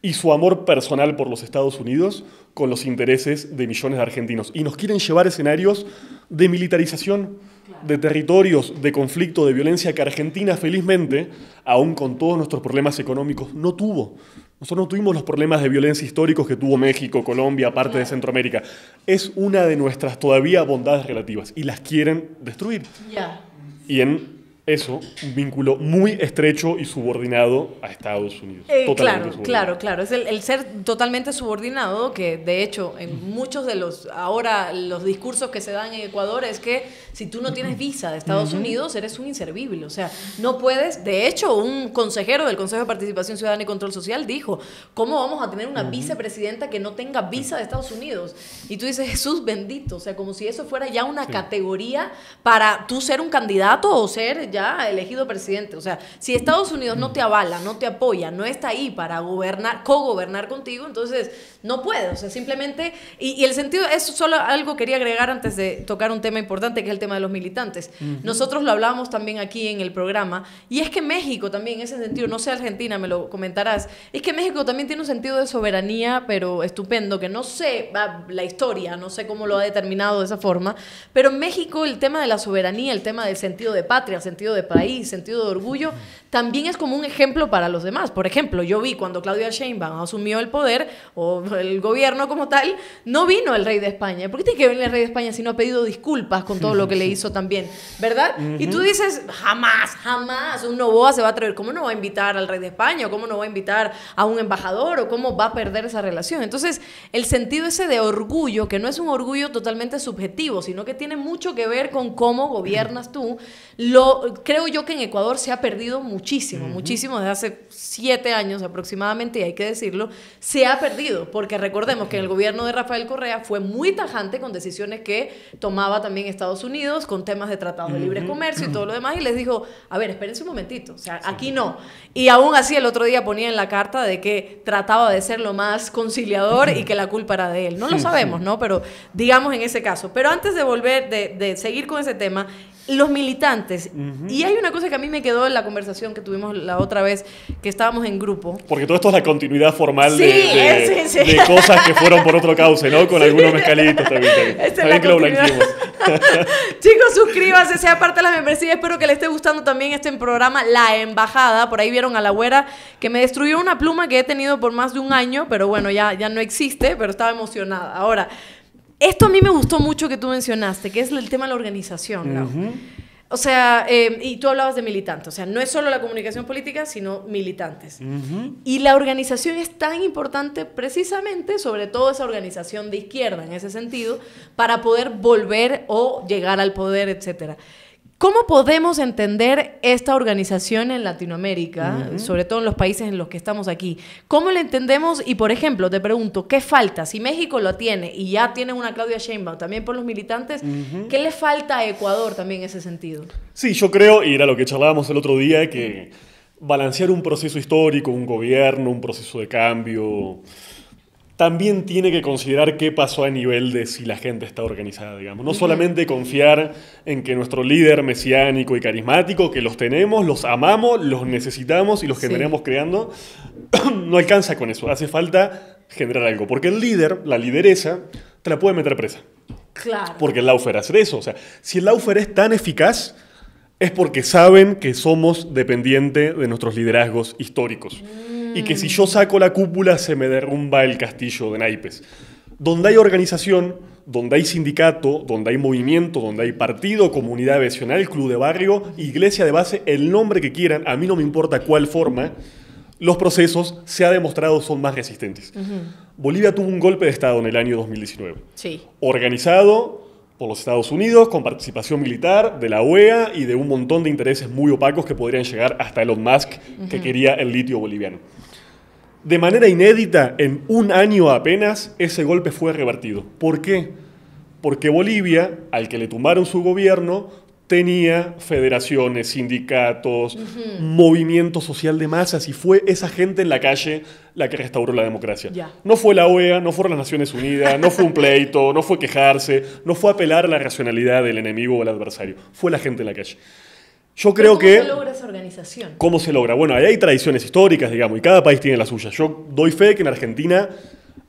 y su amor personal por los Estados Unidos con los intereses de millones de argentinos. Y nos quieren llevar a escenarios de militarización, de territorios, de conflicto, de violencia que Argentina felizmente, aún con todos nuestros problemas económicos, no tuvo. Nosotros no tuvimos los problemas de violencia históricos que tuvo México, Colombia, parte de Centroamérica. Es una de nuestras todavía bondades relativas y las quieren destruir. Ya. Y en eso, un vínculo muy estrecho y subordinado a Estados Unidos. Eh, Totalmente claro, claro, claro. Es el, el ser totalmente subordinado, que de hecho en muchos de los, ahora los discursos que se dan en Ecuador es que si tú no tienes visa de Estados Unidos, eres un inservible. O sea, no puedes, de hecho, un consejero del Consejo de Participación Ciudadana y Control Social dijo, ¿cómo vamos a tener una vicepresidenta que no tenga visa de Estados Unidos? Y tú dices, Jesús bendito, o sea, como si eso fuera ya una categoría para tú ser un candidato o ser ya elegido presidente. O sea, si Estados Unidos no te avala, no te apoya, no está ahí para gobernar, co-gobernar contigo, entonces no puede. O sea, simplemente. Y, y el sentido, eso solo algo quería agregar antes de tocar un tema importante que es el tema de los militantes. Nosotros lo hablábamos también aquí en el programa, y es que México también, en ese sentido, no sé Argentina, me lo comentarás, es que México también tiene un sentido de soberanía, pero estupendo, que no sé la historia, no sé cómo lo ha determinado de esa forma, pero en México el tema de la soberanía, el tema del sentido de patria, el sentido de país, sentido de orgullo, también es como un ejemplo para los demás. Por ejemplo, yo vi cuando Claudia Sheinbaum asumió el poder, o el gobierno como tal, no vino el rey de España. ¿Por qué tiene que venir el rey de España si no ha pedido disculpas con todo lo que le [laughs] hizo también? ¿Verdad? Y tú dices, jamás, jamás un Novoa se va a atrever. ¿Cómo no va a invitar al rey de España? ¿O cómo no va a invitar a un embajador? ¿O cómo va a perder esa relación? Entonces, el sentido ese de orgullo, que no es un orgullo totalmente subjetivo, sino que tiene mucho que ver con cómo gobiernas tú, lo, creo yo que en Ecuador se ha perdido muchísimo, muchísimo desde hace siete años aproximadamente, y hay que decirlo, se ha perdido, porque recordemos que el gobierno de Rafael Correa fue muy tajante con decisiones que tomaba también Estados Unidos, con temas de tratados de libre comercio y todo lo demás, y les dijo, a ver, espérense un momentito, o sea, aquí no. Y aún así el otro día ponía en la carta de que trataba de ser lo más conciliador y que la culpa era de él. No lo sabemos, ¿no? Pero digamos en ese caso. Pero antes de volver, de, de seguir con ese tema, los militantes. Y hay una cosa que a mí me quedó en la conversación que tuvimos la otra vez que estábamos en grupo. Porque todo esto es la continuidad formal de, Sí, de- eh, sí, sí. de cosas que fueron por otro cauce, ¿no? Con algunos mezcalitos también. Es la que lo blanqueemos. [laughs] Chicos, suscríbanse, sea parte de la membresía. Espero que les esté gustando también este programa La Embajada. Por ahí vieron a la güera que me destruyó una pluma que he tenido por más de un año, pero bueno, ya, ya no existe, pero estaba emocionada. Ahora, Esto a mí me gustó mucho que tú mencionaste, que es el tema de la organización. O sea, eh, y tú hablabas de militantes, o sea, no es solo la comunicación política, sino militantes. Y la organización es tan importante precisamente, sobre todo esa organización de izquierda en ese sentido, para poder volver o llegar al poder, etcétera. ¿Cómo podemos entender esta organización en Latinoamérica, sobre todo en los países en los que estamos aquí? ¿Cómo la entendemos? Y, por ejemplo, te pregunto, ¿qué falta? Si México lo tiene y ya tiene una Claudia Sheinbaum también por los militantes, ¿qué le falta a Ecuador también en ese sentido? Sí, yo creo, y era lo que charlábamos el otro día, que balancear un proceso histórico, un gobierno, un proceso de cambio, también tiene que considerar qué pasó a nivel de si la gente está organizada, digamos. No solamente confiar en que nuestro líder mesiánico y carismático, que los tenemos, los amamos, los necesitamos y los Sí. generamos creando, [clears throat] no alcanza con eso. Hace falta generar algo. Porque el líder, la lideresa, te la puede meter presa. Claro. Porque el Laufer hace eso. O sea, si el Laufer es tan eficaz, es porque saben que somos dependientes de nuestros liderazgos históricos. Y que si yo saco la cúpula, se me derrumba el castillo de naipes. Donde hay organización, donde hay sindicato, donde hay movimiento, donde hay partido, comunidad vecinal, club de barrio, iglesia de base, el nombre que quieran, a mí no me importa cuál forma, los procesos, se ha demostrado, son más resistentes. Bolivia tuvo un golpe de Estado en el año 2019 Sí. organizado por los Estados Unidos, con participación militar de la OEA y de un montón de intereses muy opacos que podrían llegar hasta Elon Musk, que quería el litio boliviano. De manera inédita, en un año apenas, ese golpe fue revertido. ¿Por qué? Porque Bolivia, al que le tumbaron su gobierno, tenía federaciones, sindicatos, movimiento social de masas y fue esa gente en la calle la que restauró la democracia. No fue la OEA, no fueron las Naciones Unidas, no fue un pleito, no fue quejarse, no fue apelar a la racionalidad del enemigo o el adversario, fue la gente en la calle. Yo creo ¿Cómo que... se logra esa organización? ¿Cómo se logra? Bueno, ahí hay tradiciones históricas, digamos, y cada país tiene la suya. Yo doy fe que en Argentina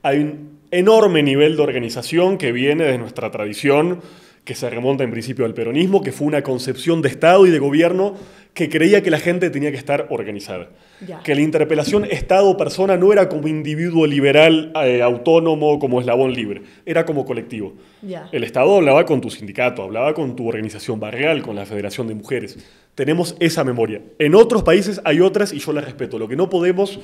hay un enorme nivel de organización que viene de nuestra tradición, que se remonta en principio al peronismo, que fue una concepción de Estado y de gobierno que creía que la gente tenía que estar organizada. Ya. Que la interpelación Estado-persona no era como individuo liberal, eh, autónomo, como eslabón libre, era como colectivo. Ya. El Estado hablaba con tu sindicato, hablaba con tu organización barrial, con la Federación de Mujeres. Tenemos esa memoria. En otros países hay otras y yo las respeto. Lo que no podemos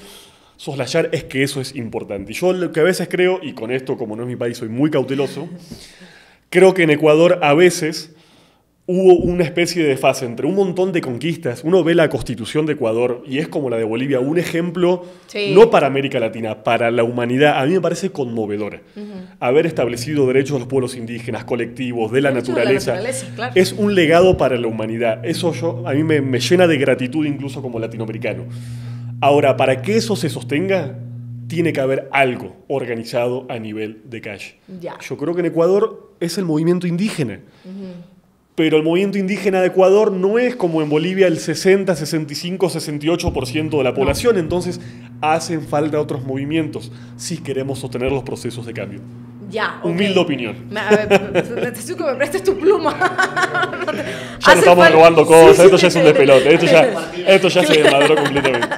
soslayar es que eso es importante. Y yo lo que a veces creo, y con esto como no es mi país soy muy cauteloso, creo que en Ecuador a veces hubo una especie de desfase entre un montón de conquistas. Uno ve la constitución de Ecuador y es como la de Bolivia, un ejemplo Sí. no para América Latina, para la humanidad. A mí me parece conmovedora. Haber establecido derechos de los pueblos indígenas, colectivos, de la Derechos de la naturaleza, naturaleza, claro. es un legado para la humanidad. Eso yo, a mí me, me llena de gratitud incluso como latinoamericano. Ahora, para que eso se sostenga, tiene que haber algo organizado a nivel de calle. Yo creo que en Ecuador es el movimiento indígena. Pero el movimiento indígena de Ecuador no es como en Bolivia el 60, 65, 68% de la población. Entonces hacen falta otros movimientos si queremos sostener los procesos de cambio. Ya. Humilde opinión. Me- a ver, necesito que me prestes tu pluma. [laughs] No te- Ya Hace no estamos robando cosas, Sí, esto ya es un despelote, esto ya, [laughs] esto ya se desmadró completamente.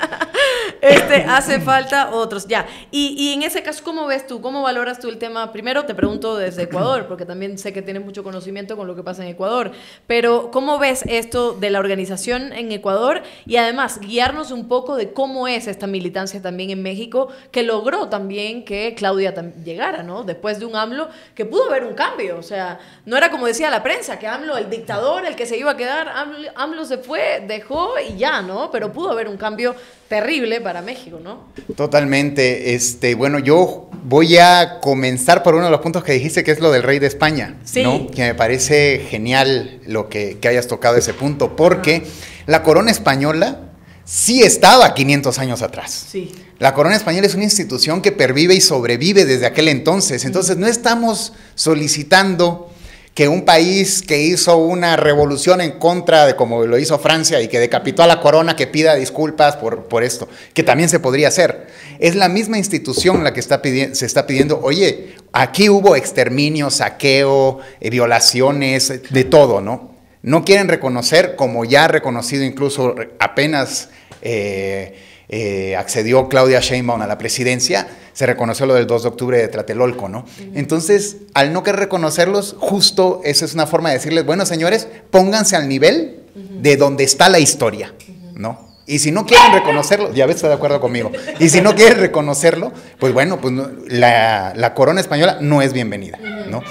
Este, hace falta otros, ya. Y, y en ese caso, ¿cómo ves tú? ¿Cómo valoras tú el tema? Primero te pregunto desde Ecuador, porque también sé que tienes mucho conocimiento con lo que pasa en Ecuador, pero ¿cómo ves esto de la organización en Ecuador? Y además, guiarnos un poco de cómo es esta militancia también en México, que logró también que Claudia llegara, ¿no? Después de un AMLO, que pudo haber un cambio, o sea, no era como decía la prensa, que AMLO, el dictador, el que se iba a quedar, AMLO, AMLO se fue, dejó y ya, ¿no? Pero pudo haber un cambio terrible para México, ¿no? Totalmente. Este, bueno, yo voy a comenzar por uno de los puntos que dijiste, que es lo del rey de España. Sí. ¿no? Que me parece genial lo que, que hayas tocado ese punto, porque la corona española sí estaba 500 años atrás. Sí. La corona española es una institución que pervive y sobrevive desde aquel entonces. Entonces no estamos solicitando que un país que hizo una revolución en contra de como lo hizo Francia y que decapitó a la corona que pida disculpas por, por esto, que también se podría hacer. Es la misma institución la que está se está pidiendo, oye, aquí hubo exterminio, saqueo, eh, violaciones, de todo, ¿no? No quieren reconocer, como ya ha reconocido incluso apenas... eh, eh, accedió Claudia Sheinbaum a la presidencia, se reconoció lo del 2 de octubre de Tlatelolco, ¿no? Entonces, al no querer reconocerlos, justo esa es una forma de decirles, bueno, señores, pónganse al nivel de donde está la historia, ¿no? Y si no quieren reconocerlo, ya ves, está de acuerdo conmigo. Y si no quieren reconocerlo, pues bueno, pues no- la, la corona española no es bienvenida, ¿no?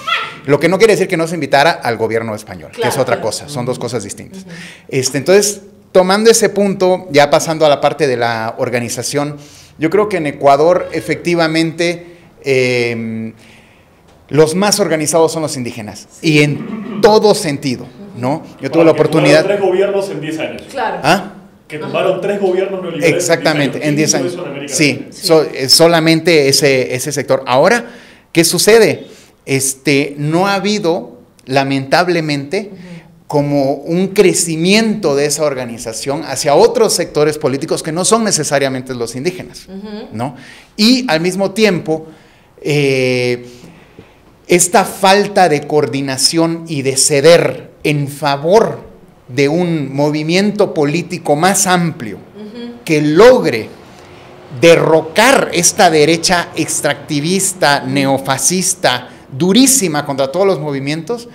Lo que no quiere decir que no se invitara al gobierno español, que es otra claro. cosa, son dos cosas distintas. Este, entonces, tomando ese punto, ya pasando a la parte de la organización, yo creo que en Ecuador efectivamente eh, los más organizados son los indígenas y en todo sentido, ¿no? Yo tuve la Que tomaron oportunidad... tres gobiernos en 10 años. Claro. ¿Ah? Que tomaron tres gobiernos neoliberales. Exactamente, en 10 años. En América Sí, so- eh, solamente ese, ese sector. Ahora, ¿qué sucede? Este, no ha habido, lamentablemente, como un crecimiento de esa organización hacia otros sectores políticos que no son necesariamente los indígenas, ¿no? Y al mismo tiempo, eh, esta falta de coordinación y de ceder en favor de un movimiento político más amplio que logre derrocar esta derecha extractivista, neofascista, durísima contra todos los movimientos,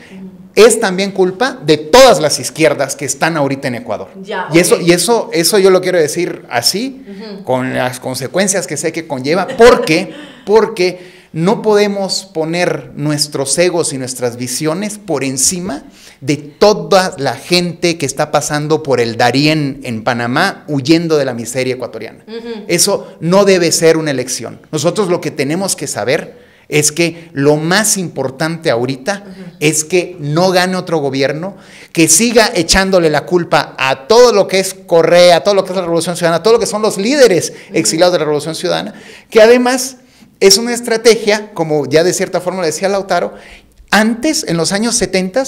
es también culpa de todas las izquierdas que están ahorita en Ecuador. Ya, y eso, y eso, eso yo lo quiero decir así, con las consecuencias que sé que conlleva, porque, porque no podemos poner nuestros egos y nuestras visiones por encima de toda la gente que está pasando por el Darién en Panamá huyendo de la miseria ecuatoriana. Eso no debe ser una elección. Nosotros lo que tenemos que saber es que lo más importante ahorita es que no gane otro gobierno, que siga echándole la culpa a todo lo que es Correa, a todo lo que es la Revolución Ciudadana, a todo lo que son los líderes exiliados de la Revolución Ciudadana, que además es una estrategia, como ya de cierta forma le decía Lautaro, antes, en los años 70,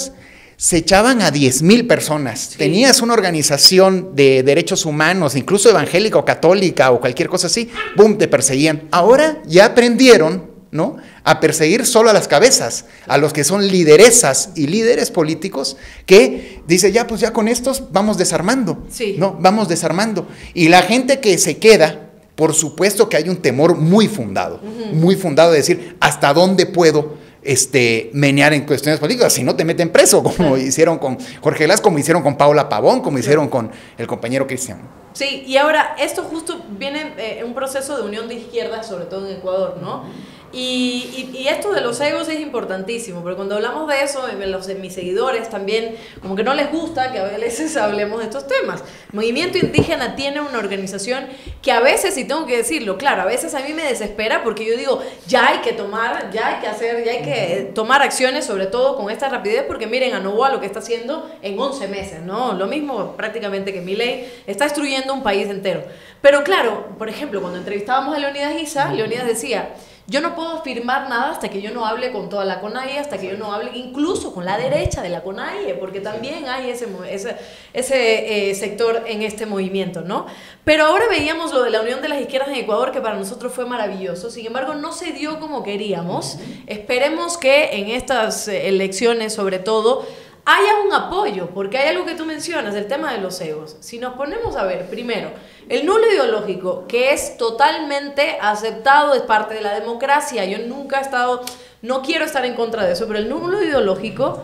se echaban a 10 mil personas. Tenías una organización de derechos humanos, incluso evangélica o católica o cualquier cosa así, boom, te perseguían. Ahora ya aprendieron, ¿no? A perseguir solo a las cabezas, a los que son lideresas y líderes políticos que dice, ya pues ya con estos vamos desarmando, Sí. ¿no? Vamos desarmando. Y la gente que se queda, por supuesto que hay un temor muy fundado, muy fundado de decir, ¿hasta dónde puedo este, menear en cuestiones políticas? Si no te meten preso, [laughs] como hicieron con Jorge Glass, como hicieron con Paula Pavón, como hicieron con el compañero Cristian. Sí, y ahora esto justo viene eh, un proceso de unión de izquierdas, sobre todo en Ecuador, ¿no? Y, y- y esto de los egos es importantísimo, porque cuando hablamos de eso, los mis seguidores también, como que no les gusta que a veces [laughs] hablemos de estos temas. Movimiento Indígena tiene una organización que a veces, y tengo que decirlo, claro, a veces a mí me desespera porque yo digo, ya hay que tomar, ya hay que hacer, ya hay que eh, tomar acciones, sobre todo con esta rapidez, porque miren a Novoa lo que está haciendo en 11 meses, ¿no? Lo mismo prácticamente que Milei, está destruyendo un país entero. Pero claro, por ejemplo, cuando entrevistábamos a Leonidas Isa, Leonidas decía, yo no puedo firmar nada hasta que yo no hable con toda la CONAIE, hasta que yo no hable incluso con la derecha de la CONAIE, porque también hay ese, ese, ese eh, sector en este movimiento, ¿no? Pero ahora veíamos lo de la Unión de las Izquierdas en Ecuador, que para nosotros fue maravilloso, sin embargo no se dio como queríamos. Esperemos que en estas eh, elecciones, sobre todo, haya un apoyo, porque hay algo que tú mencionas, el tema de los egos. Si nos ponemos a ver, primero, el nulo ideológico, que es totalmente aceptado, es parte de la democracia, yo nunca he estado, no quiero estar en contra de eso, pero el nulo ideológico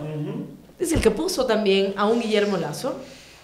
es el que puso también a un Guillermo Lazo.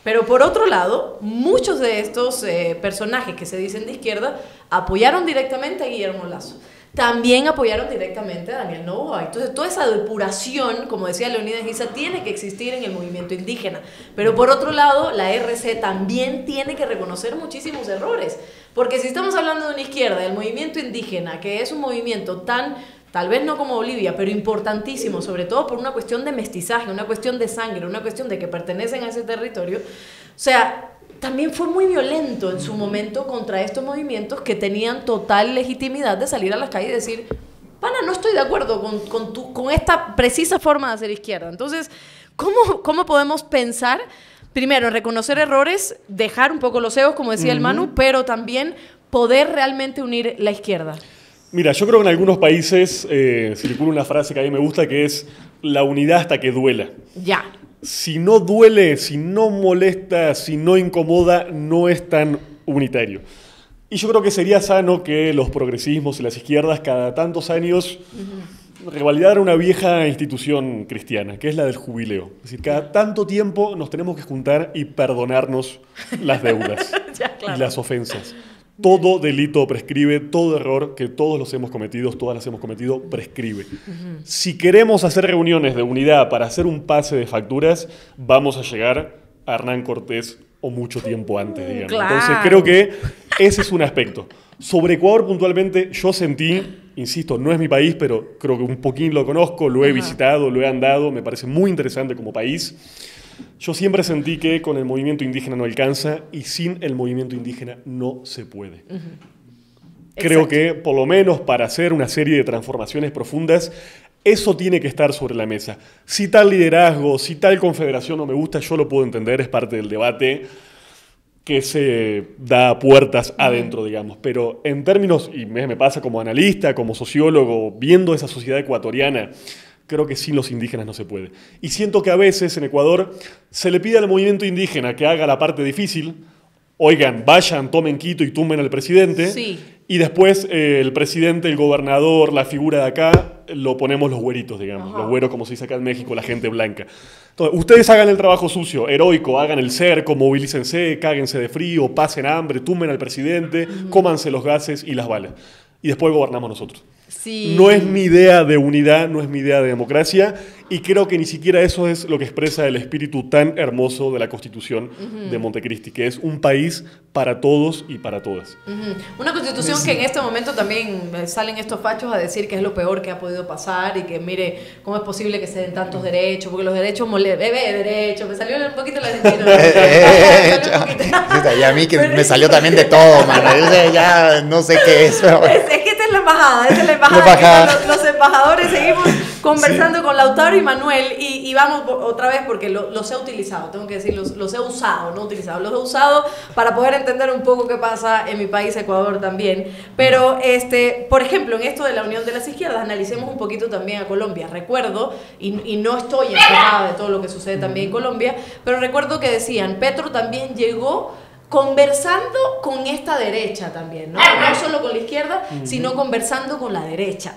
Pero por otro lado, muchos de estos eh, personajes que se dicen de izquierda apoyaron directamente a Guillermo Lazo. También apoyaron directamente a Daniel Novoa. Entonces, toda esa depuración, como decía Leonidas Giza, tiene que existir en el movimiento indígena. Pero por otro lado, la RC también tiene que reconocer muchísimos errores. Porque si estamos hablando de una izquierda, del movimiento indígena, que es un movimiento tan tal vez no como Bolivia, pero importantísimo, sobre todo por una cuestión de mestizaje, una cuestión de sangre, una cuestión de que pertenecen a ese territorio. O sea, también fue muy violento en su momento contra estos movimientos que tenían total legitimidad de salir a las calles y decir, pana, no estoy de acuerdo con, con, tu- con esta precisa forma de hacer izquierda. Entonces, ¿cómo, cómo podemos pensar? Primero, en reconocer errores, dejar un poco los egos, como decía el Manu, pero también poder realmente unir la izquierda. Mira, yo creo que en algunos países eh, circula una frase que a mí me gusta que es la unidad hasta que duela. Ya. Si no duele, si no molesta, si no incomoda, no es tan unitario. Y yo creo que sería sano que los progresismos y las izquierdas cada tantos años revalidaran una vieja institución cristiana, que es la del jubileo. Es decir, cada tanto tiempo nos tenemos que juntar y perdonarnos las deudas [laughs] Ya, claro. y las ofensas. Todo delito prescribe, todo error que todos los hemos cometido, todas las hemos cometido, prescribe. Si queremos hacer reuniones de unidad para hacer un pase de facturas, vamos a llegar a Hernán Cortés o mucho tiempo antes, digamos. Claro. Entonces creo que ese es un aspecto. Sobre Ecuador puntualmente, yo sentí, insisto, no es mi país, pero creo que un poquín lo conozco, lo he visitado, lo he andado, me parece muy interesante como país. Yo siempre sentí que con el movimiento indígena no alcanza y sin el movimiento indígena no se puede. Creo Exacto. que por lo menos para hacer una serie de transformaciones profundas, eso tiene que estar sobre la mesa. Si tal liderazgo, si tal confederación no me gusta, yo lo puedo entender, es parte del debate que se da puertas adentro, digamos. Pero en términos, y me pasa como analista, como sociólogo, viendo esa sociedad ecuatoriana, creo que sin los indígenas no se puede. Y siento que a veces en Ecuador se le pide al movimiento indígena que haga la parte difícil, oigan, vayan, tomen Quito y tumben al presidente, Sí. y después eh, el presidente, el gobernador, la figura de acá, lo ponemos los güeritos, digamos, Ajá. los güeros como se dice acá en México, la gente blanca. Entonces, ustedes hagan el trabajo sucio, heroico, hagan el cerco, movilícense, cáguense de frío, pasen hambre, tumben al presidente, cómanse los gases y las balas. Y después gobernamos nosotros. Sí. No es mi idea de unidad, no es mi idea de democracia, y creo que ni siquiera eso es lo que expresa el espíritu tan hermoso de la Constitución de Montecristi, que es un país para todos y para todas. Una constitución que en este momento también eh, salen estos fachos a decir que es lo peor que ha podido pasar y que mire cómo es posible que se den tantos derechos, porque los derechos mole bebé derechos, me salió un poquito la [laughs] Eh, Me salió un poquito. Chuta, y a mí que Pero- me salió también de todo, mano. Yo sé, ya no sé qué es. pero- Es, que embajada, es la embajada. La embajada. Los, los embajadores seguimos conversando con Lautaro y Manuel y, y vamos otra vez porque lo- los he utilizado, tengo que decir, los, los he usado, no utilizado, los he usado para poder entender un poco qué pasa en mi país, Ecuador también. Pero, este, por ejemplo, en esto de la unión de las izquierdas, analicemos un poquito también a Colombia. Recuerdo, y, y no estoy enterada de todo lo que sucede también en Colombia, pero recuerdo que decían, Petro también llegó conversando con esta derecha también, ¿no? No solo con la izquierda, sino conversando con la derecha.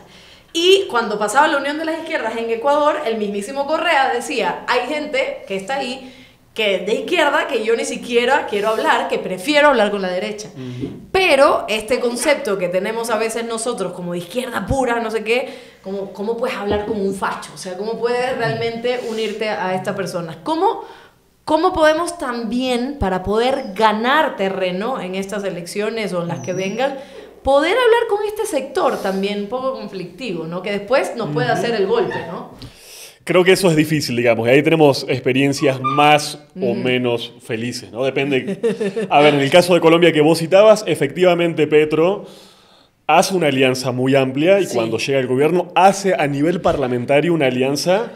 Y cuando pasaba la unión de las izquierdas en Ecuador, el mismísimo Correa decía, hay gente que está ahí que de izquierda que yo ni siquiera quiero hablar, que prefiero hablar con la derecha. Pero este concepto que tenemos a veces nosotros como de izquierda pura, no sé qué, ¿cómo, cómo puedes hablar como un facho? O sea, ¿cómo puedes realmente unirte a esta persona? ¿Cómo, ¿Cómo podemos también, para poder ganar terreno en estas elecciones o en las que vengan, poder hablar con este sector también un poco conflictivo, ¿no? Que después nos pueda hacer el golpe, ¿no? Creo que eso es difícil, digamos, y ahí tenemos experiencias más o menos felices, ¿no? Depende. A ver, en el caso de Colombia que vos citabas, efectivamente Petro hace una alianza muy amplia y Sí. cuando llega al gobierno hace a nivel parlamentario una alianza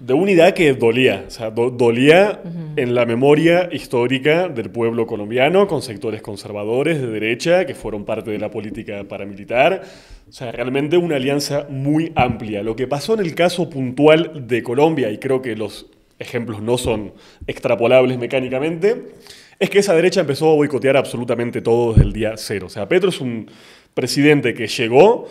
de unidad que dolía, o sea, do- dolía en la memoria histórica del pueblo colombiano con sectores conservadores de derecha que fueron parte de la política paramilitar. O sea, realmente una alianza muy amplia. Lo que pasó en el caso puntual de Colombia, y creo que los ejemplos no son extrapolables mecánicamente, es que esa derecha empezó a boicotear absolutamente todo desde el día cero. O sea, Petro es un presidente que llegó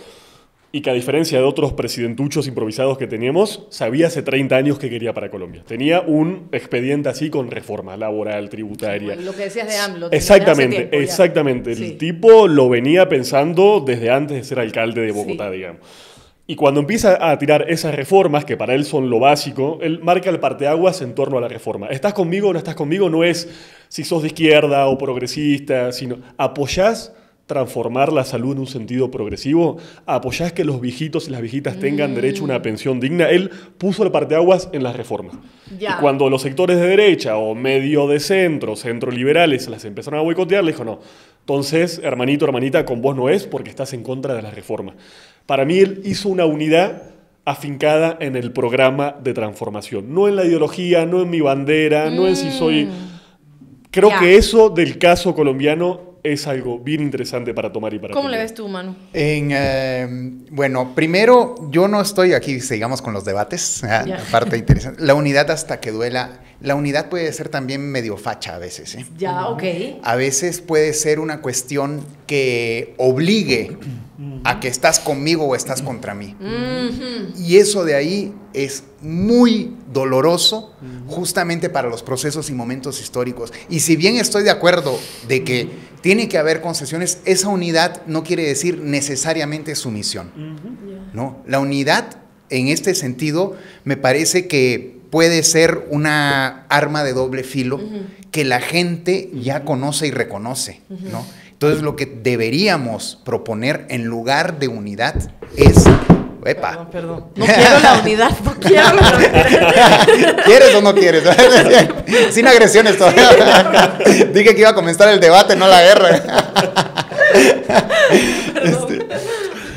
y que a diferencia de otros presidentuchos improvisados que teníamos, sabía hace 30 años qué quería para Colombia. Tenía un expediente así con reforma laboral, tributaria. Lo que decías de AMLO. hace Exactamente, tiempo exactamente. Sí. El tipo lo venía pensando desde antes de ser alcalde de Bogotá, Sí. digamos. Y cuando empieza a tirar esas reformas, que para él son lo básico, él marca el parteaguas en torno a la reforma. ¿Estás conmigo o no estás conmigo? No es si sos de izquierda o progresista, sino apoyás transformar la salud en un sentido progresivo, apoyás que los viejitos y las viejitas tengan derecho a Mm. una pensión digna. Él puso el parteaguas en las reformas. Y cuando los sectores de derecha o medio de centro, centro liberales, las empezaron a boicotear, le dijo, no, entonces, hermanito, hermanita, con vos no es porque estás en contra de las reformas. Para mí él hizo una unidad afincada en el programa de transformación, no en la ideología, no en mi bandera, no en si soy... Creo Mm. Ya. que eso del caso colombiano es algo bien interesante para tomar y para ¿Cómo le ves tú, Manu? En, eh, bueno, primero, yo no estoy aquí, sigamos con los debates, ah, parte [laughs] interesante. La unidad hasta que duela. La unidad puede ser también medio facha a veces, ¿eh? Ya, ok. A veces puede ser una cuestión que obligue a que estás conmigo o estás contra mí. Y eso de ahí es muy doloroso justamente para los procesos y momentos históricos. Y si bien estoy de acuerdo de que tiene que haber concesiones, esa unidad no quiere decir necesariamente sumisión. ¿no? La unidad, en este sentido, me parece que puede ser una arma de doble filo que la gente ya conoce y reconoce. ¿no? Entonces, lo que deberíamos proponer en lugar de unidad es... ¡Epa! Perdón, perdón. No quiero la unidad, no [laughs] quiero la unidad. ¿Quieres o no quieres? [laughs] Sin agresiones todavía. [laughs] Dije que iba a comenzar el debate, no la guerra. Este,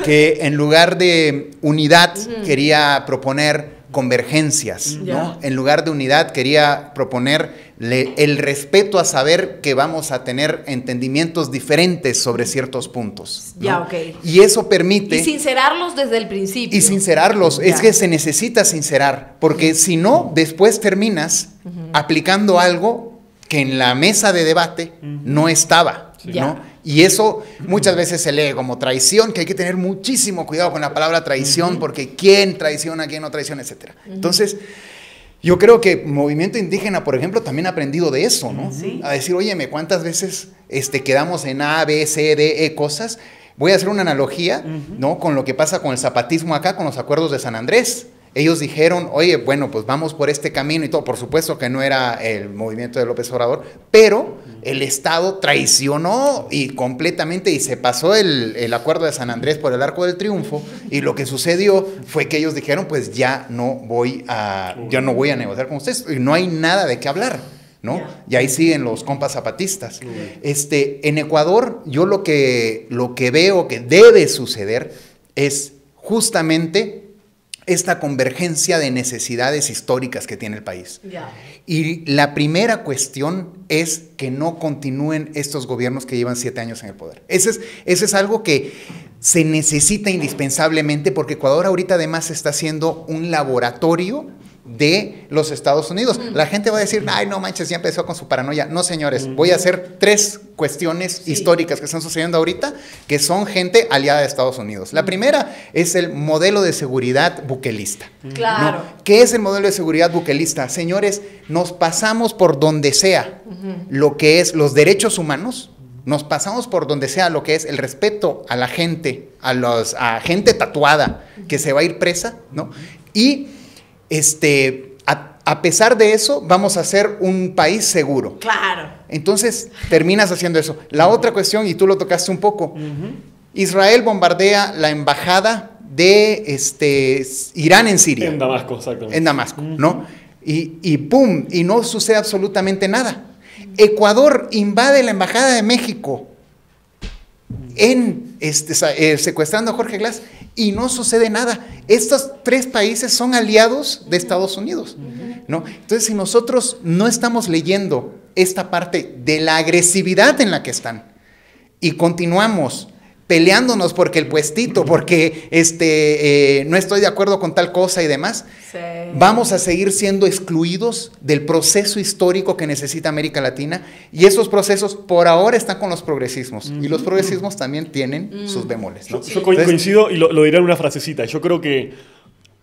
que en lugar de unidad quería proponer convergencias, ¿no? Ya. En lugar de unidad quería proponerle el respeto a saber que vamos a tener entendimientos diferentes sobre ciertos puntos. ¿no? Ya, ok. Y eso permite... Y sincerarlos desde el principio. Y sincerarlos, es que se necesita sincerar, porque si no, después terminas aplicando algo que en la mesa de debate no estaba. ¿no? Y eso muchas veces se lee como traición, que hay que tener muchísimo cuidado con la palabra traición, porque quién traiciona, quién no traiciona, etcétera. Entonces, yo creo que movimiento indígena, por ejemplo, también ha aprendido de eso, ¿no? Sí. A decir, óyeme, ¿cuántas veces este, quedamos en A, B, C, D, E cosas? Voy a hacer una analogía, ¿no? Con lo que pasa con el zapatismo acá, con los acuerdos de San Andrés. Ellos dijeron, oye, bueno, pues vamos por este camino y todo. Por supuesto que no era el movimiento de López Obrador, pero el Estado traicionó y completamente y se pasó el, el acuerdo de San Andrés por el arco del triunfo. Y lo que sucedió fue que ellos dijeron, pues ya no voy a, ya no voy a negociar con ustedes. Y no hay nada de qué hablar. ¿no? Y ahí siguen los compas zapatistas. Este, en Ecuador, yo lo que, lo que veo que debe suceder es justamente esta convergencia de necesidades históricas que tiene el país. Y la primera cuestión es que no continúen estos gobiernos que llevan siete años en el poder. Ese es, ese es algo que se necesita indispensablemente porque Ecuador ahorita además está siendo un laboratorio de los Estados Unidos. La gente va a decir, ay, no manches, ya empezó con su paranoia. No, señores, voy a hacer tres cuestiones históricas que están sucediendo ahorita que son gente aliada de Estados Unidos. La primera es el modelo de seguridad buquelista. Claro. ¿no? ¿Qué es el modelo de seguridad buquelista? Señores, nos pasamos por donde sea lo que es los derechos humanos, nos pasamos por donde sea lo que es el respeto a la gente, a, los, a gente tatuada que se va a ir presa, ¿no? Y este, a, a pesar de eso, vamos a ser un país seguro. Claro. Entonces, terminas haciendo eso. La otra cuestión, y tú lo tocaste un poco, Israel bombardea la embajada de este, Irán en Siria En Damasco, exactamente. en Damasco, ¿no? Y, y pum, y no sucede absolutamente nada. Ecuador invade la Embajada de México en este, eh, secuestrando a Jorge Glass y no sucede nada. Estos tres países son aliados de Estados Unidos, ¿no? Entonces, si nosotros no estamos leyendo esta parte de la agresividad en la que están y continuamos peleándonos porque el puestito, porque este, eh, no estoy de acuerdo con tal cosa y demás, Sí. vamos a seguir siendo excluidos del proceso histórico que necesita América Latina y esos procesos por ahora están con los progresismos y los progresismos también tienen sus bemoles. ¿no? Yo Entonces, coincido y lo, lo diré en una frasecita. Yo creo que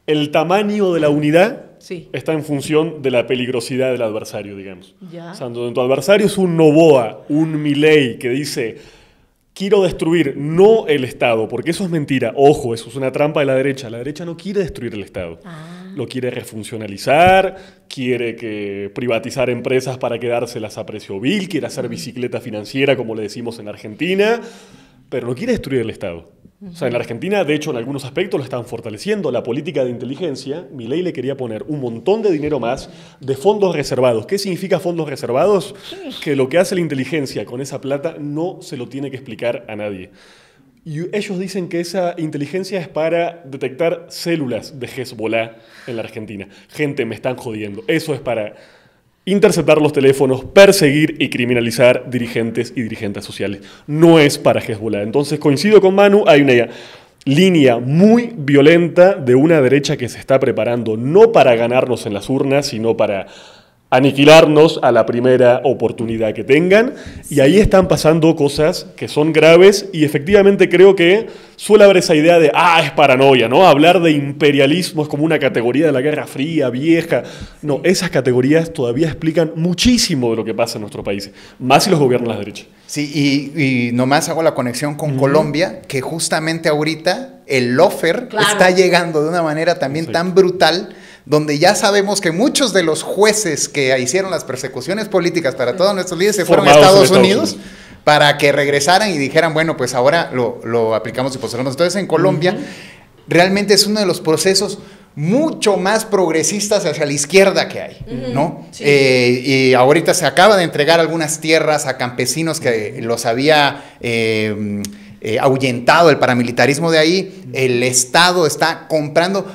el tamaño de la unidad Sí. está en función de la peligrosidad del adversario, digamos. Ya. O sea, cuando tu adversario es un Novoa, un Milei que dice, quiero destruir no el Estado, porque eso es mentira. Ojo, eso es una trampa de la derecha. La derecha no quiere destruir el Estado. Lo quiere refuncionalizar, quiere que privatizar empresas para quedárselas a precio vil, quiere hacer bicicleta financiera, como le decimos en Argentina, pero no quiere destruir el Estado. O sea, en la Argentina, de hecho, en algunos aspectos lo están fortaleciendo. La política de inteligencia, Milei le quería poner un montón de dinero más de fondos reservados. ¿Qué significa fondos reservados? Que lo que hace la inteligencia con esa plata no se lo tiene que explicar a nadie. Y ellos dicen que esa inteligencia es para detectar células de Hezbollah en la Argentina. Gente, me están jodiendo. Eso es para interceptar los teléfonos, perseguir y criminalizar dirigentes y dirigentes sociales. No es para Hezbollah. Entonces coincido con Manu, hay una línea muy violenta de una derecha que se está preparando no para ganarnos en las urnas, sino para aniquilarnos a la primera oportunidad que tengan. Y ahí están pasando cosas que son graves y efectivamente creo que suele haber esa idea de, ah, es paranoia, ¿no? Hablar de imperialismo es como una categoría de la Guerra Fría, vieja. No, esas categorías todavía explican muchísimo de lo que pasa en nuestro país, más si los gobiernan las derechas. Sí, y, nomás hago la conexión con Colombia, que justamente ahorita el lofer está llegando de una manera también tan brutal donde ya sabemos que muchos de los jueces que hicieron las persecuciones políticas para todos nuestros líderes se fueron a Estados, Unidos, para que regresaran y dijeran, bueno, pues ahora lo, aplicamos y postergamos. Entonces en Colombia realmente es uno de los procesos mucho más progresistas hacia la izquierda que hay, ¿no? Eh, y ahorita se acaba de entregar algunas tierras a campesinos que los había... Eh, eh, ahuyentado el paramilitarismo de ahí, el Estado está comprando